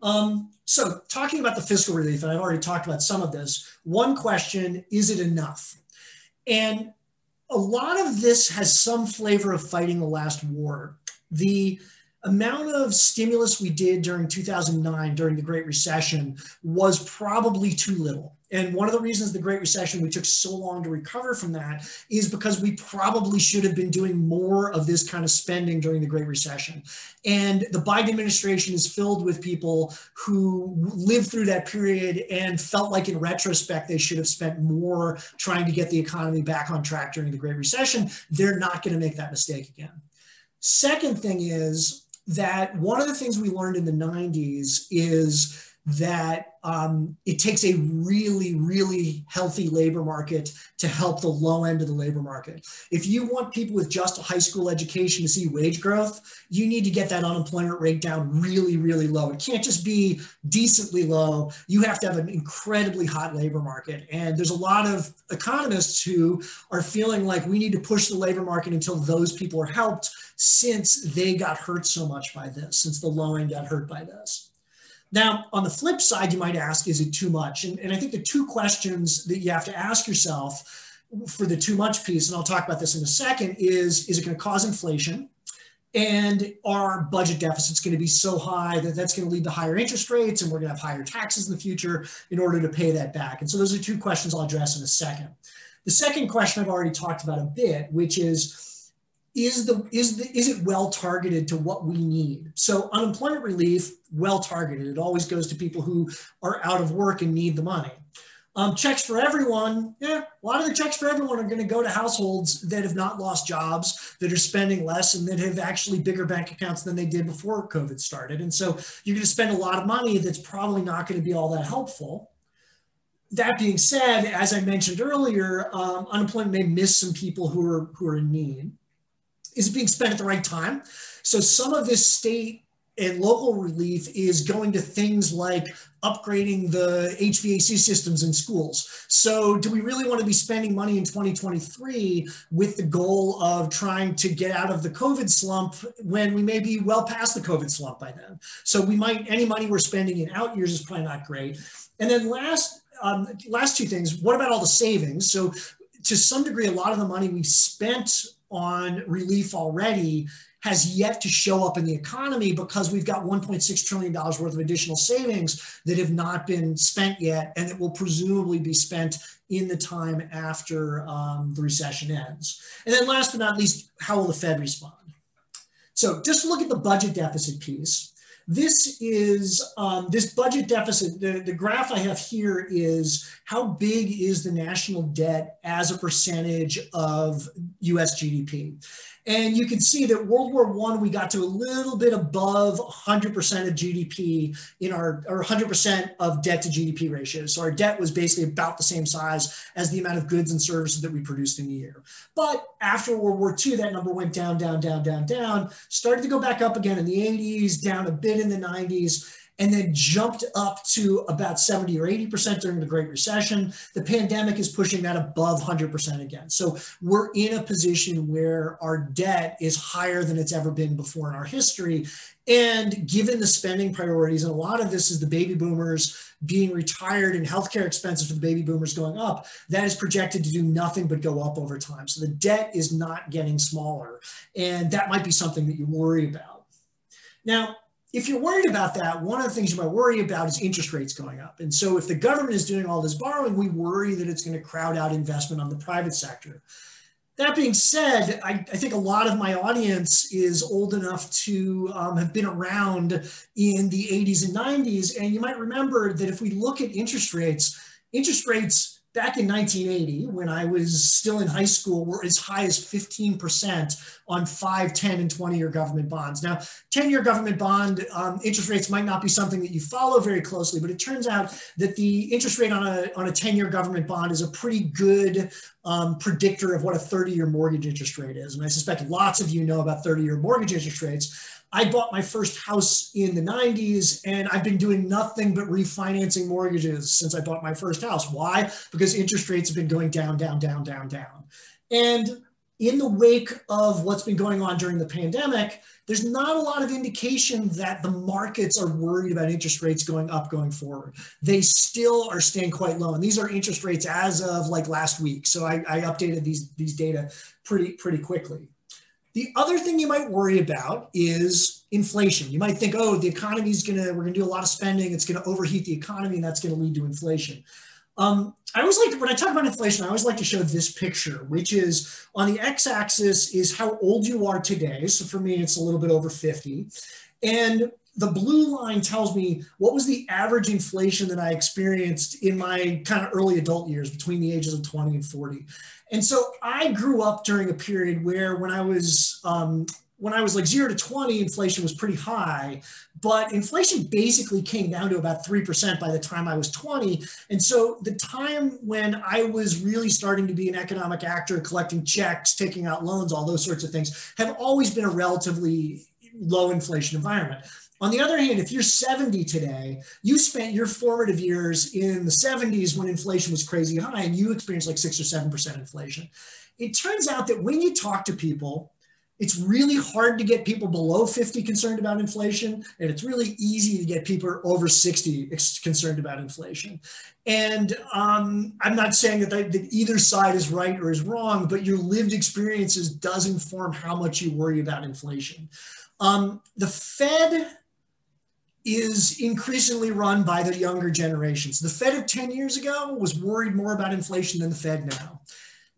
Um, so talking about the fiscal relief, and I've already talked about some of this, one question, is it enough? And a lot of this has some flavor of fighting the last war. The amount of stimulus we did during 2009, during the Great Recession, was probably too little. And one of the reasons the Great Recession, we took so long to recover from that, is because we probably should have been doing more of this kind of spending during the Great Recession. And the Biden administration is filled with people who lived through that period and felt like, in retrospect, they should have spent more trying to get the economy back on track during the Great Recession. They're not going to make that mistake again. Second thing is that one of the things we learned in the 90s is that um, it takes a really, really healthy labor market to help the low end of the labor market. If you want people with just a high school education to see wage growth, you need to get that unemployment rate down really, really low. It can't just be decently low. You have to have an incredibly hot labor market. And there's a lot of economists who are feeling like we need to push the labor market until those people are helped since they got hurt so much by this, since the low end got hurt by this. Now, on the flip side, you might ask, is it too much? And, and I think the two questions that you have to ask yourself for the too much piece, and I'll talk about this in a second, is is it going to cause inflation? And are budget deficits going to be so high that that's going to lead to higher interest rates and we're going to have higher taxes in the future in order to pay that back? And so those are two questions I'll address in a second. The second question I've already talked about a bit, which is is the is the is it well targeted to what we need? So unemployment relief well targeted. It always goes to people who are out of work and need the money. Um, checks for everyone. Yeah a lot of the checks for everyone are going to go to households that have not lost jobs that are spending less and that have actually bigger bank accounts than they did before covid started. And so you're going to spend a lot of money that's probably not going to be all that helpful. That being said as i mentioned earlier um, unemployment may miss some people who are who are in need is being spent at the right time. So some of this state and local relief is going to things like upgrading the HVAC systems in schools. So do we really want to be spending money in 2023 with the goal of trying to get out of the COVID slump when we may be well past the COVID slump by then? So we might, any money we're spending in out years is probably not great. And then last, um, last two things, what about all the savings? So to some degree, a lot of the money we spent on relief already has yet to show up in the economy because we've got $1.6 trillion worth of additional savings that have not been spent yet and that will presumably be spent in the time after um, the recession ends. And then last but not least, how will the Fed respond? So just look at the budget deficit piece. This is um, this budget deficit. The, the graph I have here is how big is the national debt as a percentage of US GDP. And you can see that World War One, we got to a little bit above 100% of GDP in our, or 100% of debt to GDP ratio. So our debt was basically about the same size as the amount of goods and services that we produced in a year. But after World War II, that number went down, down, down, down, down, started to go back up again in the 80s, down a bit in the 90s and then jumped up to about 70 or 80% during the Great Recession. The pandemic is pushing that above 100% again. So we're in a position where our debt is higher than it's ever been before in our history. And given the spending priorities, and a lot of this is the baby boomers being retired and healthcare expenses for the baby boomers going up, that is projected to do nothing but go up over time. So the debt is not getting smaller. And that might be something that you worry about. Now, if you're worried about that, one of the things you might worry about is interest rates going up. And so if the government is doing all this borrowing, we worry that it's going to crowd out investment on the private sector. That being said, I, I think a lot of my audience is old enough to um, have been around in the 80s and 90s. And you might remember that if we look at interest rates, interest rates back in 1980, when I was still in high school, were as high as 15% on 5, 10, and 20 year government bonds. Now, 10 year government bond um, interest rates might not be something that you follow very closely, but it turns out that the interest rate on a, on a 10 year government bond is a pretty good um, predictor of what a 30 year mortgage interest rate is. And I suspect lots of you know about 30 year mortgage interest rates. I bought my first house in the 90s and I've been doing nothing but refinancing mortgages since I bought my first house. Why? Because interest rates have been going down, down, down, down, down. And in the wake of what's been going on during the pandemic, there's not a lot of indication that the markets are worried about interest rates going up going forward. They still are staying quite low. And these are interest rates as of like last week. So I, I updated these, these data pretty, pretty quickly. The other thing you might worry about is inflation. You might think, oh, the economy is going to, we're going to do a lot of spending. It's going to overheat the economy and that's going to lead to inflation. Um, I always like, when I talk about inflation, I always like to show this picture, which is on the x-axis is how old you are today. So for me, it's a little bit over 50. And the blue line tells me what was the average inflation that I experienced in my kind of early adult years between the ages of 20 and 40. And so I grew up during a period where when I was um, when I was like zero to 20, inflation was pretty high, but inflation basically came down to about 3% by the time I was 20. And so the time when I was really starting to be an economic actor, collecting checks, taking out loans, all those sorts of things, have always been a relatively low inflation environment. On the other hand, if you're 70 today, you spent your formative years in the 70s when inflation was crazy high and you experienced like six or 7% inflation. It turns out that when you talk to people, it's really hard to get people below 50 concerned about inflation, and it's really easy to get people over 60 concerned about inflation. And um, I'm not saying that, that either side is right or is wrong, but your lived experiences does inform how much you worry about inflation. Um, the Fed is increasingly run by the younger generations. The Fed of 10 years ago was worried more about inflation than the Fed now.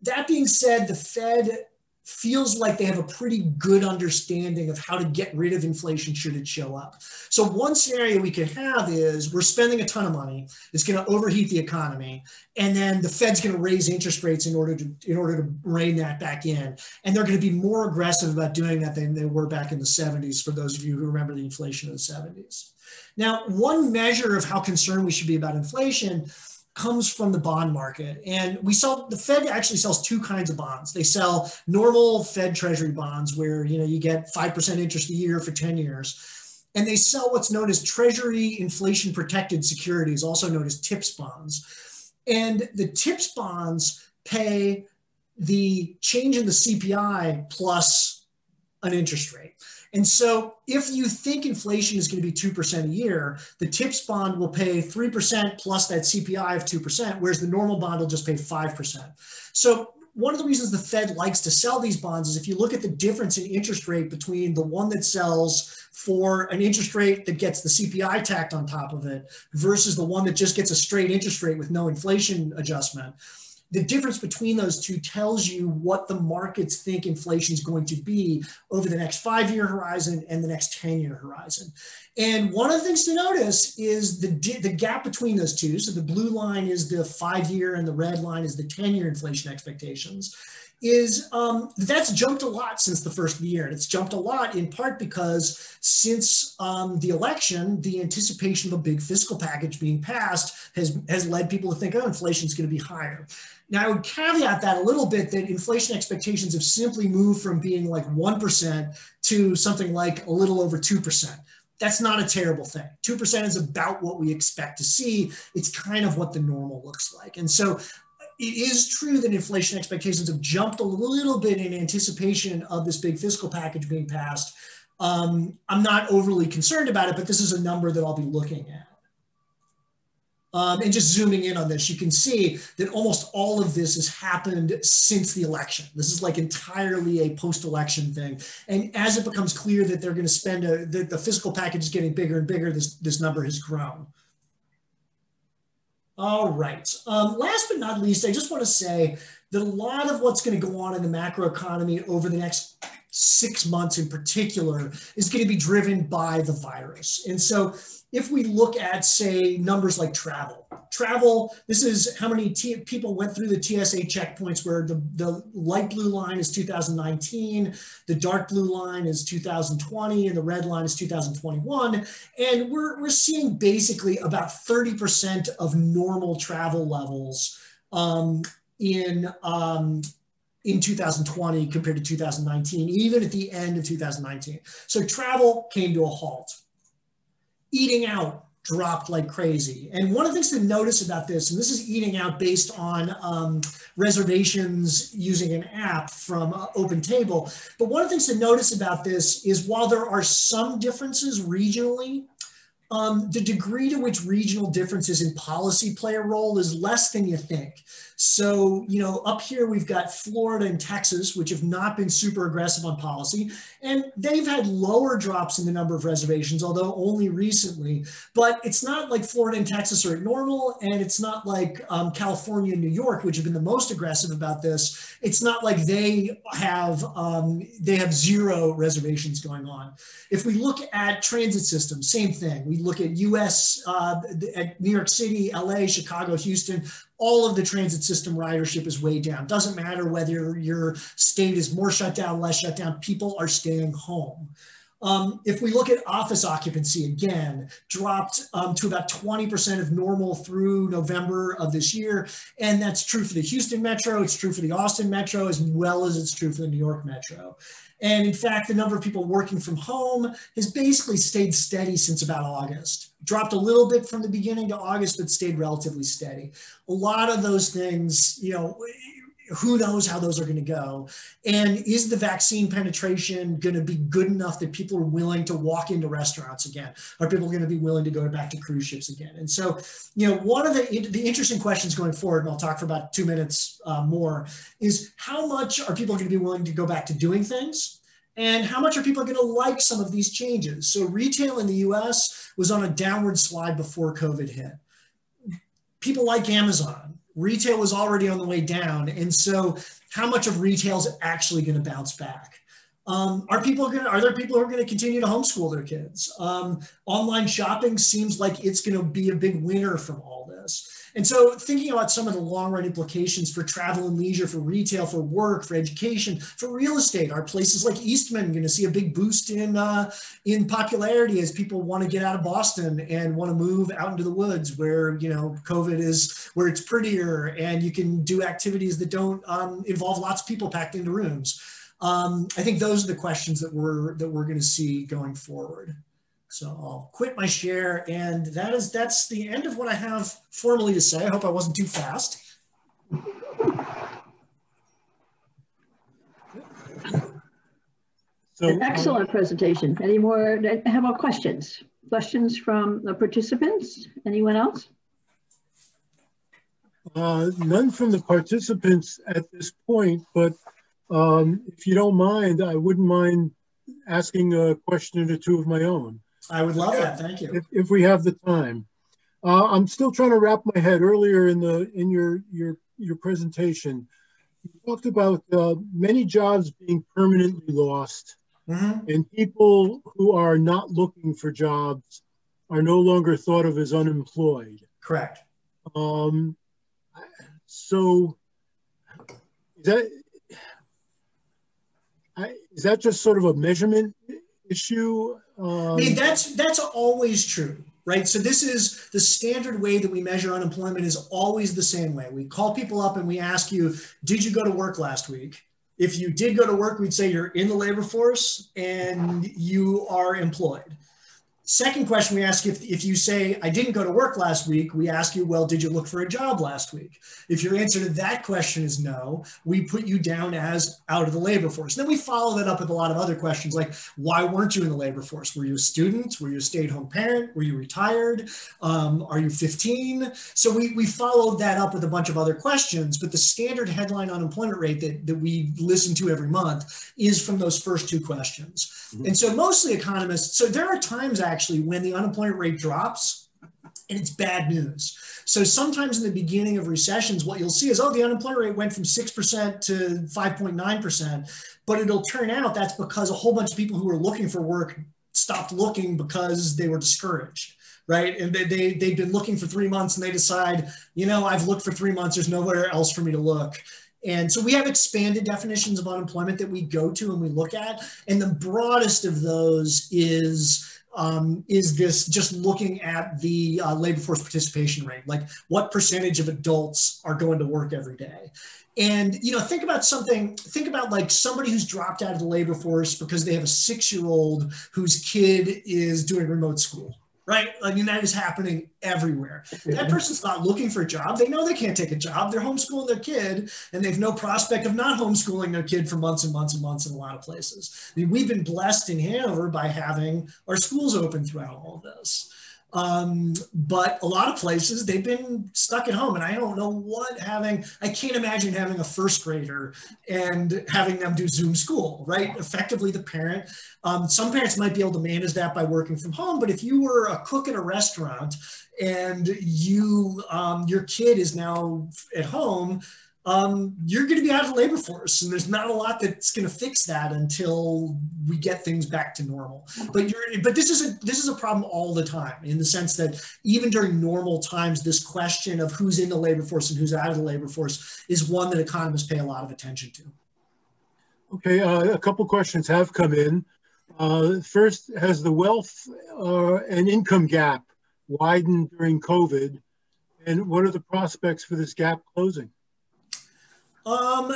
That being said, the Fed feels like they have a pretty good understanding of how to get rid of inflation should it show up. So one scenario we could have is we're spending a ton of money, it's going to overheat the economy, and then the Fed's going to raise interest rates in order to in order to rein that back in. And they're going to be more aggressive about doing that than they were back in the 70s for those of you who remember the inflation of the 70s. Now, one measure of how concerned we should be about inflation comes from the bond market. And we sell the Fed actually sells two kinds of bonds. They sell normal Fed treasury bonds where you know you get 5% interest a year for 10 years. And they sell what's known as treasury inflation protected securities, also known as TIPS bonds. And the TIPS bonds pay the change in the CPI plus an interest rate. And so if you think inflation is going to be 2% a year, the TIPS bond will pay 3% plus that CPI of 2%, whereas the normal bond will just pay 5%. So one of the reasons the Fed likes to sell these bonds is if you look at the difference in interest rate between the one that sells for an interest rate that gets the CPI tacked on top of it versus the one that just gets a straight interest rate with no inflation adjustment the difference between those two tells you what the markets think inflation is going to be over the next five year horizon and the next 10 year horizon. And one of the things to notice is the, the gap between those two. So the blue line is the five year and the red line is the 10 year inflation expectations is um, that's jumped a lot since the first year. And it's jumped a lot in part because since um, the election, the anticipation of a big fiscal package being passed has, has led people to think, oh, inflation is going to be higher. Now, I would caveat that a little bit that inflation expectations have simply moved from being like 1% to something like a little over 2%. That's not a terrible thing. 2% is about what we expect to see. It's kind of what the normal looks like. And so it is true that inflation expectations have jumped a little bit in anticipation of this big fiscal package being passed. Um, I'm not overly concerned about it, but this is a number that I'll be looking at. Um, and just zooming in on this, you can see that almost all of this has happened since the election. This is like entirely a post-election thing. And as it becomes clear that they're going to spend a, that the fiscal package is getting bigger and bigger, this, this number has grown. All right. Um, last but not least, I just want to say that a lot of what's going to go on in the macroeconomy over the next six months in particular is going to be driven by the virus. And so if we look at, say, numbers like travel, travel, this is how many people went through the TSA checkpoints where the, the light blue line is 2019, the dark blue line is 2020, and the red line is 2021. And we're, we're seeing basically about 30% of normal travel levels um, in, um, in 2020 compared to 2019, even at the end of 2019. So travel came to a halt eating out dropped like crazy. And one of the things to notice about this, and this is eating out based on um, reservations using an app from uh, OpenTable, but one of the things to notice about this is while there are some differences regionally, um, the degree to which regional differences in policy play a role is less than you think. So, you know, up here we've got Florida and Texas, which have not been super aggressive on policy, and they've had lower drops in the number of reservations, although only recently. But it's not like Florida and Texas are at normal, and it's not like um, California and New York, which have been the most aggressive about this. It's not like they have um, they have zero reservations going on. If we look at transit systems, same thing. We look at U.S. Uh, at New York City, L.A., Chicago, Houston all of the transit system ridership is way down. Doesn't matter whether your state is more shut down, less shut down, people are staying home. Um, if we look at office occupancy again, dropped um, to about 20% of normal through November of this year. And that's true for the Houston Metro, it's true for the Austin Metro, as well as it's true for the New York Metro. And in fact, the number of people working from home has basically stayed steady since about August. Dropped a little bit from the beginning to August, but stayed relatively steady. A lot of those things, you know, who knows how those are going to go? And is the vaccine penetration going to be good enough that people are willing to walk into restaurants again? Are people going to be willing to go back to cruise ships again? And so you know one of the the interesting questions going forward and i'll talk for about two minutes uh, more is how much are people going to be willing to go back to doing things? And how much are people going to like some of these changes? So retail in the us was on a downward slide before covid hit. People like amazon retail was already on the way down. And so how much of retail is actually going to bounce back? Um, are people going are there people who are going to continue to homeschool their kids? Um, online shopping seems like it's going to be a big winner from all. And so thinking about some of the long run implications for travel and leisure, for retail, for work, for education, for real estate, are places like Eastman going to see a big boost in, uh, in popularity as people want to get out of Boston and want to move out into the woods where, you know, COVID is, where it's prettier and you can do activities that don't um, involve lots of people packed into rooms. Um, I think those are the questions that we're, that we're going to see going forward. So I'll quit my share and that is, that's the end of what I have formally to say. I hope I wasn't too fast. So, An excellent um, presentation. Any more, how about questions? Questions from the participants? Anyone else? Uh, none from the participants at this point, but um, if you don't mind, I wouldn't mind asking a question or two of my own. I would love that. Thank you. If, if we have the time. Uh, I'm still trying to wrap my head earlier in the in your your your presentation. You talked about uh, many jobs being permanently lost, mm-hmm. and people who are not looking for jobs are no longer thought of as unemployed. Correct. Um, so is that I, is that just sort of a measurement issue? Um, I mean, that's that's always true, right? So this is the standard way that we measure unemployment is always the same way. We call people up and we ask you, "Did you go to work last week?" If you did go to work, we'd say you're in the labor force and you are employed. Second question we ask if, if you say, I didn't go to work last week, we ask you, well, did you look for a job last week? If your answer to that question is no, we put you down as out of the labor force. And then we follow that up with a lot of other questions like, why weren't you in the labor force? Were you a student? Were you a stay at home parent? Were you retired? Um, are you 15? So we, we followed that up with a bunch of other questions, but the standard headline unemployment rate that, that we listen to every month is from those first two questions. Mm-hmm. And so mostly economists, so there are times actually when the unemployment rate drops and it's bad news. So sometimes in the beginning of recessions, what you'll see is, oh, the unemployment rate went from 6% to 5.9%. But it'll turn out that's because a whole bunch of people who were looking for work stopped looking because they were discouraged right? And they, they, they've been looking for three months and they decide, you know, I've looked for three months, there's nowhere else for me to look. And so we have expanded definitions of unemployment that we go to and we look at. And the broadest of those is um, is this just looking at the uh, labor force participation rate, like what percentage of adults are going to work every day. And you know, think about something. Think about like somebody who's dropped out of the labor force because they have a six-year-old whose kid is doing remote school right? I mean, that is happening everywhere. That person's not looking for a job. They know they can't take a job. They're homeschooling their kid, and they've no prospect of not homeschooling their kid for months and months and months in a lot of places. I mean, we've been blessed in Hanover by having our schools open throughout all of this. Um, but a lot of places they've been stuck at home, and I don't know what having. I can't imagine having a first grader and having them do Zoom school, right? Effectively, the parent. Um, some parents might be able to manage that by working from home, but if you were a cook at a restaurant and you um, your kid is now at home um, you're going to be out of the labor force, and there's not a lot that's going to fix that until we get things back to normal. But you're, but this is a this is a problem all the time in the sense that even during normal times, this question of who's in the labor force and who's out of the labor force is one that economists pay a lot of attention to. Okay, uh, a couple questions have come in. Uh, first, has the wealth uh, and income gap widened during COVID? And what are the prospects for this gap closing? Um,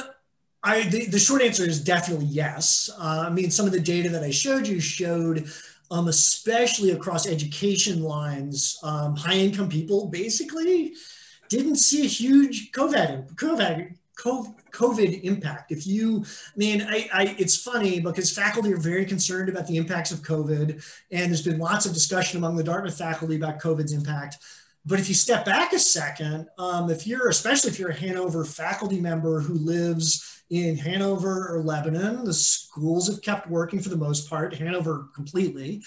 I, the, the short answer is definitely yes. Uh, I mean, some of the data that I showed you showed, um, especially across education lines, um, high income people basically didn't see a huge COVID, COVID COVID impact. If you, I mean, I, I, it's funny because faculty are very concerned about the impacts of COVID, and there's been lots of discussion among the Dartmouth faculty about COVID's impact. But if you step back a second, um, if you're, especially if you're a Hanover faculty member who lives in Hanover or Lebanon, the schools have kept working for the most part, Hanover completely.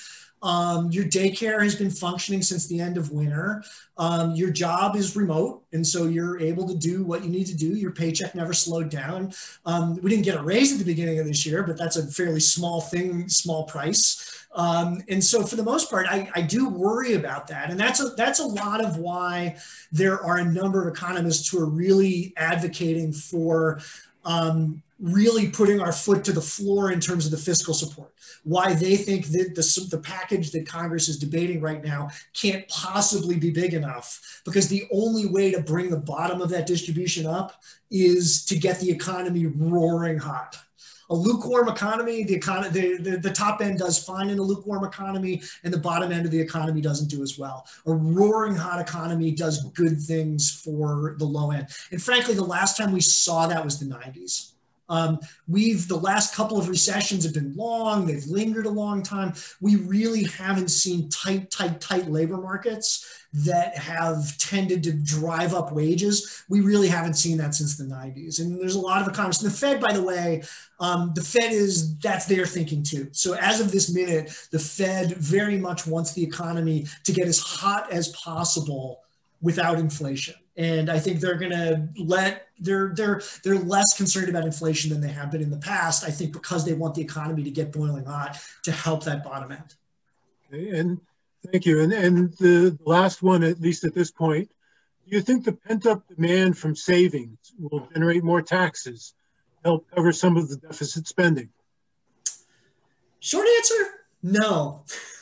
Um, your daycare has been functioning since the end of winter. Um, your job is remote, and so you're able to do what you need to do. Your paycheck never slowed down. Um, we didn't get a raise at the beginning of this year, but that's a fairly small thing, small price. Um, and so, for the most part, I, I, do worry about that, and that's a that's a lot of why there are a number of economists who are really advocating for um, really putting our foot to the floor in terms of the fiscal support. Why they think that the, the package that Congress is debating right now can't possibly be big enough because the only way to bring the bottom of that distribution up is to get the economy roaring hot. A lukewarm economy, the, economy the, the, the top end does fine in a lukewarm economy, and the bottom end of the economy doesn't do as well. A roaring hot economy does good things for the low end. And frankly, the last time we saw that was the 90s um, we've the last couple of recessions have been long, they've lingered a long time. We really haven't seen tight, tight, tight labor markets that have tended to drive up wages. We really haven't seen that since the 90s. And there's a lot of economists. And the Fed, by the way, um, the Fed is that's their thinking too. So as of this minute, the Fed very much wants the economy to get as hot as possible without inflation and I think they're going to let they're they're they're less concerned about inflation than they have been in the past. I think because they want the economy to get boiling hot to help that bottom end. Okay, and thank you. And and the last one, at least at this point, do you think the pent up demand from savings will generate more taxes, help cover some of the deficit spending? Short answer, no.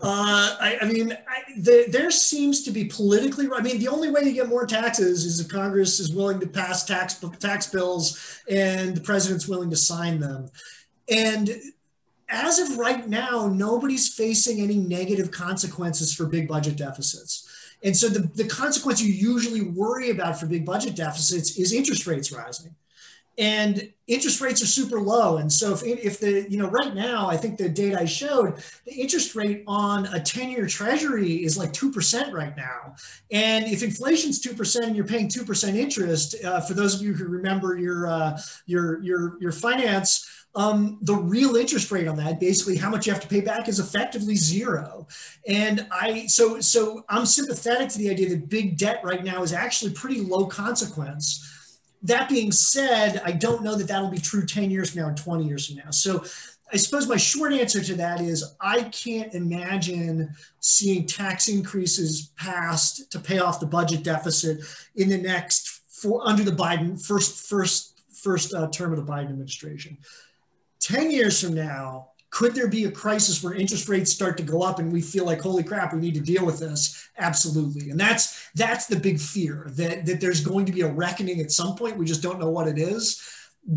Uh, I, I, mean, I, the, there seems to be politically. I mean, the only way to get more taxes is if Congress is willing to pass tax tax bills and the president's willing to sign them. And as of right now, nobody's facing any negative consequences for big budget deficits. And so the, the consequence you usually worry about for big budget deficits is interest rates rising and interest rates are super low. And so if, if the, you know, right now, I think the data I showed, the interest rate on a 10 year treasury is like 2% right now. And if inflation's 2% and you're paying 2% interest, uh, for those of you who remember your, uh, your, your, your finance, um, the real interest rate on that, basically how much you have to pay back is effectively zero. And I, so, so I'm sympathetic to the idea that big debt right now is actually pretty low consequence that being said, I don't know that that'll be true 10 years from now or 20 years from now. So I suppose my short answer to that is I can't imagine seeing tax increases passed to pay off the budget deficit in the next for under the Biden first first first uh, term of the Biden administration. 10 years from now, could there be a crisis where interest rates start to go up and we feel like, holy crap, we need to deal with this? Absolutely. And that's that's the big fear that, that there's going to be a reckoning at some point. We just don't know what it is.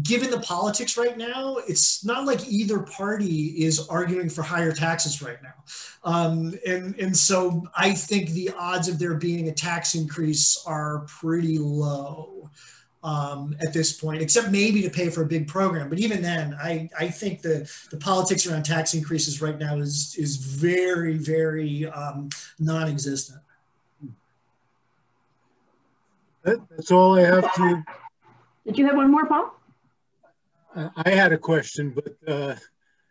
Given the politics right now, it's not like either party is arguing for higher taxes right now. Um, and, and so I think the odds of there being a tax increase are pretty low um, at this point, except maybe to pay for a big program. But even then, I, I think the, the politics around tax increases right now is, is very, very um, non-existent. That's all I have to. Did you have one more, Paul? I had a question, but. Uh,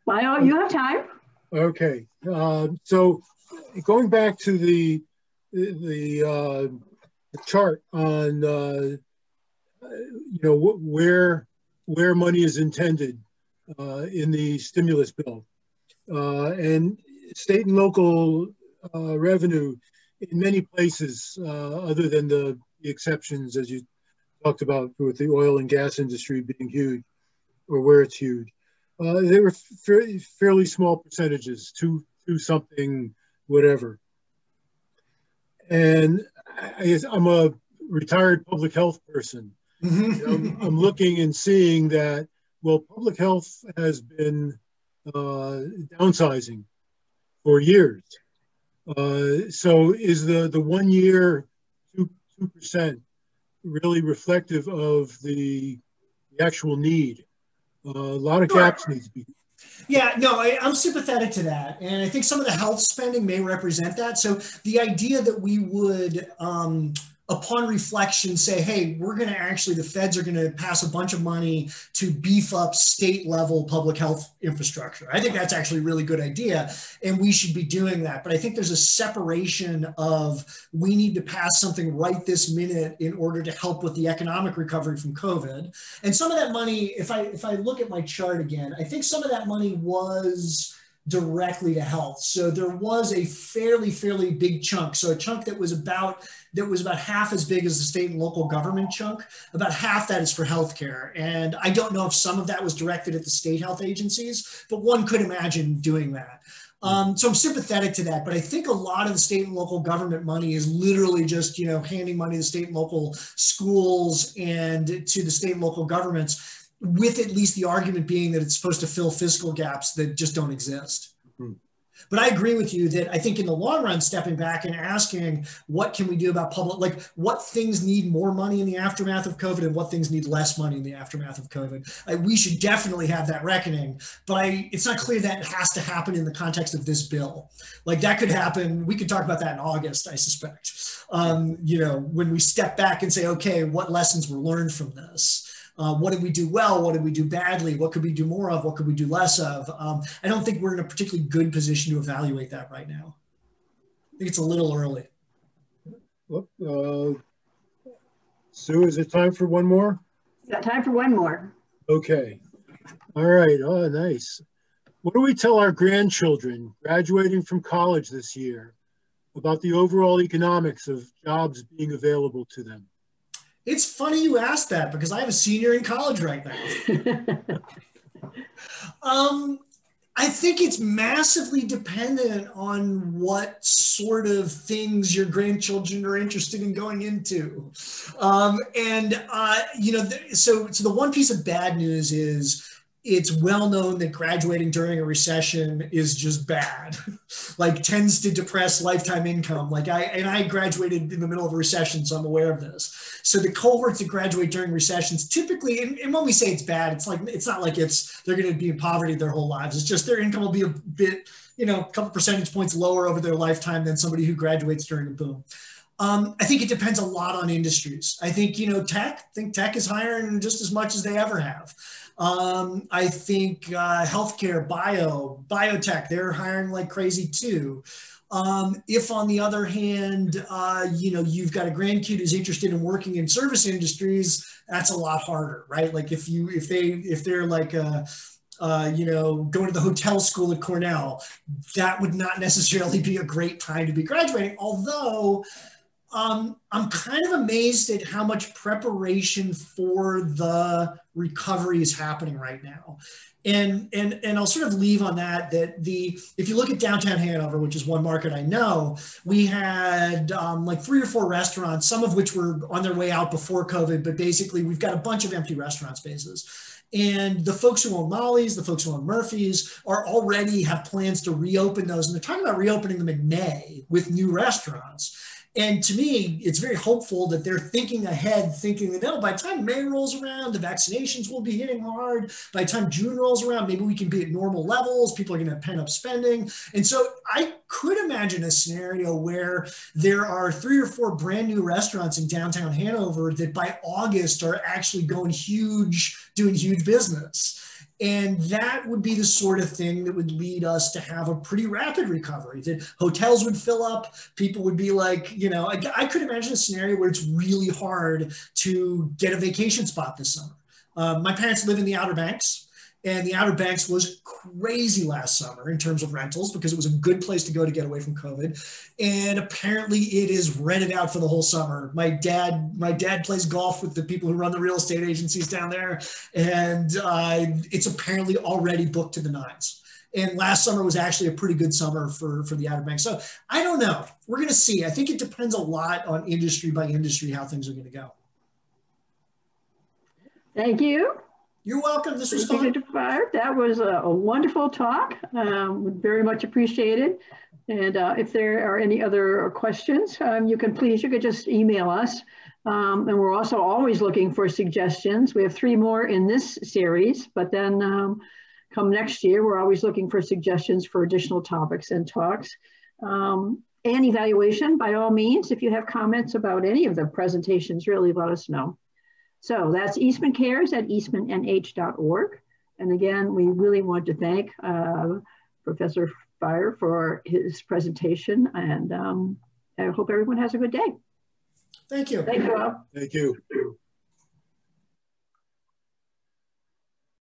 well, you have time. Okay. Uh, so going back to the, the, uh, the chart on uh, you know, where where money is intended uh, in the stimulus bill, uh, and state and local uh, revenue in many places, uh, other than the, the exceptions, as you talked about with the oil and gas industry being huge, or where it's huge. Uh, they were fairly, fairly small percentages, two, two something, whatever. And I, I'm a retired public health person. Mm-hmm. I'm, I'm, looking and seeing that, well, public health has been uh, downsizing for years. Uh, so is the, the one year 2, 2% really reflective of the, the actual need? Uh, a lot of gaps need to be yeah, no, I, am sympathetic to that. And I think some of the health spending may represent that. So the idea that we would um, upon reflection say, hey, we're going to actually, the feds are going to pass a bunch of money to beef up state level public health infrastructure. I think that's actually a really good idea. And we should be doing that. But I think there's a separation of we need to pass something right this minute in order to help with the economic recovery from COVID. And some of that money, if I if I look at my chart again, I think some of that money was directly to health. So there was a fairly, fairly big chunk. So a chunk that was about that was about half as big as the state and local government chunk. About half that is for healthcare. And I don't know if some of that was directed at the state health agencies, but one could imagine doing that. Um, so I'm sympathetic to that, but I think a lot of the state and local government money is literally just, you know, handing money to state and local schools and to the state and local governments with at least the argument being that it's supposed to fill fiscal gaps that just don't exist. Mm-hmm. But I agree with you that I think in the long run, stepping back and asking what can we do about public, like what things need more money in the aftermath of COVID and what things need less money in the aftermath of COVID. we should definitely have that reckoning, but I, it's not clear that it has to happen in the context of this bill. Like that could happen. We could talk about that in August, I suspect. Um, you know, when we step back and say, okay, what lessons were learned from this? Uh, what did we do well? What did we do badly? What could we do more of? What could we do less of? Um, I don't think we're in a particularly good position to evaluate that right now. I think it's a little early. Uh, Sue, is it time for one more? Yeah, time for one more. Okay. All right. Oh, nice. What do we tell our grandchildren graduating from college this year about the overall economics of jobs being available to them? It's funny you asked that because I have a senior in college right now. um, I think it's massively dependent on what sort of things your grandchildren are interested in going into. Um, and, uh, you know, th- so, so the one piece of bad news is it's well known that graduating during a recession is just bad. Like tends to depress lifetime income. Like i and i graduated in the middle of a recession so i'm aware of this. So the cohorts that graduate during recessions typically and, and when we say it's bad it's like it's not like it's they're going to be in poverty their whole lives. It's just their income will be a bit you know a couple percentage points lower over their lifetime than somebody who graduates during a boom. Um, I think it depends a lot on industries. I think, you know, tech, I think tech is hiring just as much as they ever have. Um, I think uh, healthcare, bio, biotech, they're hiring like crazy too. Um, if on the other hand, uh, you know, you've got a grandkid who's interested in working in service industries, that's a lot harder, right? Like if you, if they, if they're like, uh, uh, you know, going to the hotel school at Cornell, that would not necessarily be a great time to be graduating. Although um, I'm kind of amazed at how much preparation for the recovery is happening right now. And, and, and I'll sort of leave on that, that the, if you look at downtown Hanover, which is one market I know, we had um, like three or four restaurants, some of which were on their way out before COVID, but basically we've got a bunch of empty restaurant spaces. And the folks who own Molly's, the folks who own Murphy's are already have plans to reopen those. And they're talking about reopening them in May with new restaurants. And to me, it's very hopeful that they're thinking ahead, thinking that, oh, by the time May rolls around, the vaccinations will be hitting hard. By the time June rolls around, maybe we can be at normal levels. People are going to pent up spending. And so I could imagine a scenario where there are three or four brand new restaurants in downtown Hanover that by August are actually going huge doing huge business. And that would be the sort of thing that would lead us to have a pretty rapid recovery. That hotels would fill up, people would be like, you know, I, I could imagine a scenario where it's really hard to get a vacation spot this summer. Uh, my parents live in the Outer Banks. And the Outer Banks was crazy last summer in terms of rentals because it was a good place to go to get away from COVID. And apparently it is rented out for the whole summer. My dad, my dad plays golf with the people who run the real estate agencies down there. And uh, it's apparently already booked to the nines. And last summer was actually a pretty good summer for, for the Outer Banks. So I don't know. We're going to see. I think it depends a lot on industry by industry how things are going to go. Thank you. You're welcome. This was fun. That was a, a wonderful talk. Um, very much appreciated. And uh, if there are any other questions, um, you can please, you could just email us. Um, and we're also always looking for suggestions. We have three more in this series, but then um, come next year, we're always looking for suggestions for additional topics and talks. Um, and evaluation, by all means, if you have comments about any of the presentations, really let us know. So that's Eastman Cares at eastmannh.org. And again, we really want to thank uh, Professor Feyrer for his presentation. And um, I hope everyone has a good day. Thank you. Thank you all. Thank you.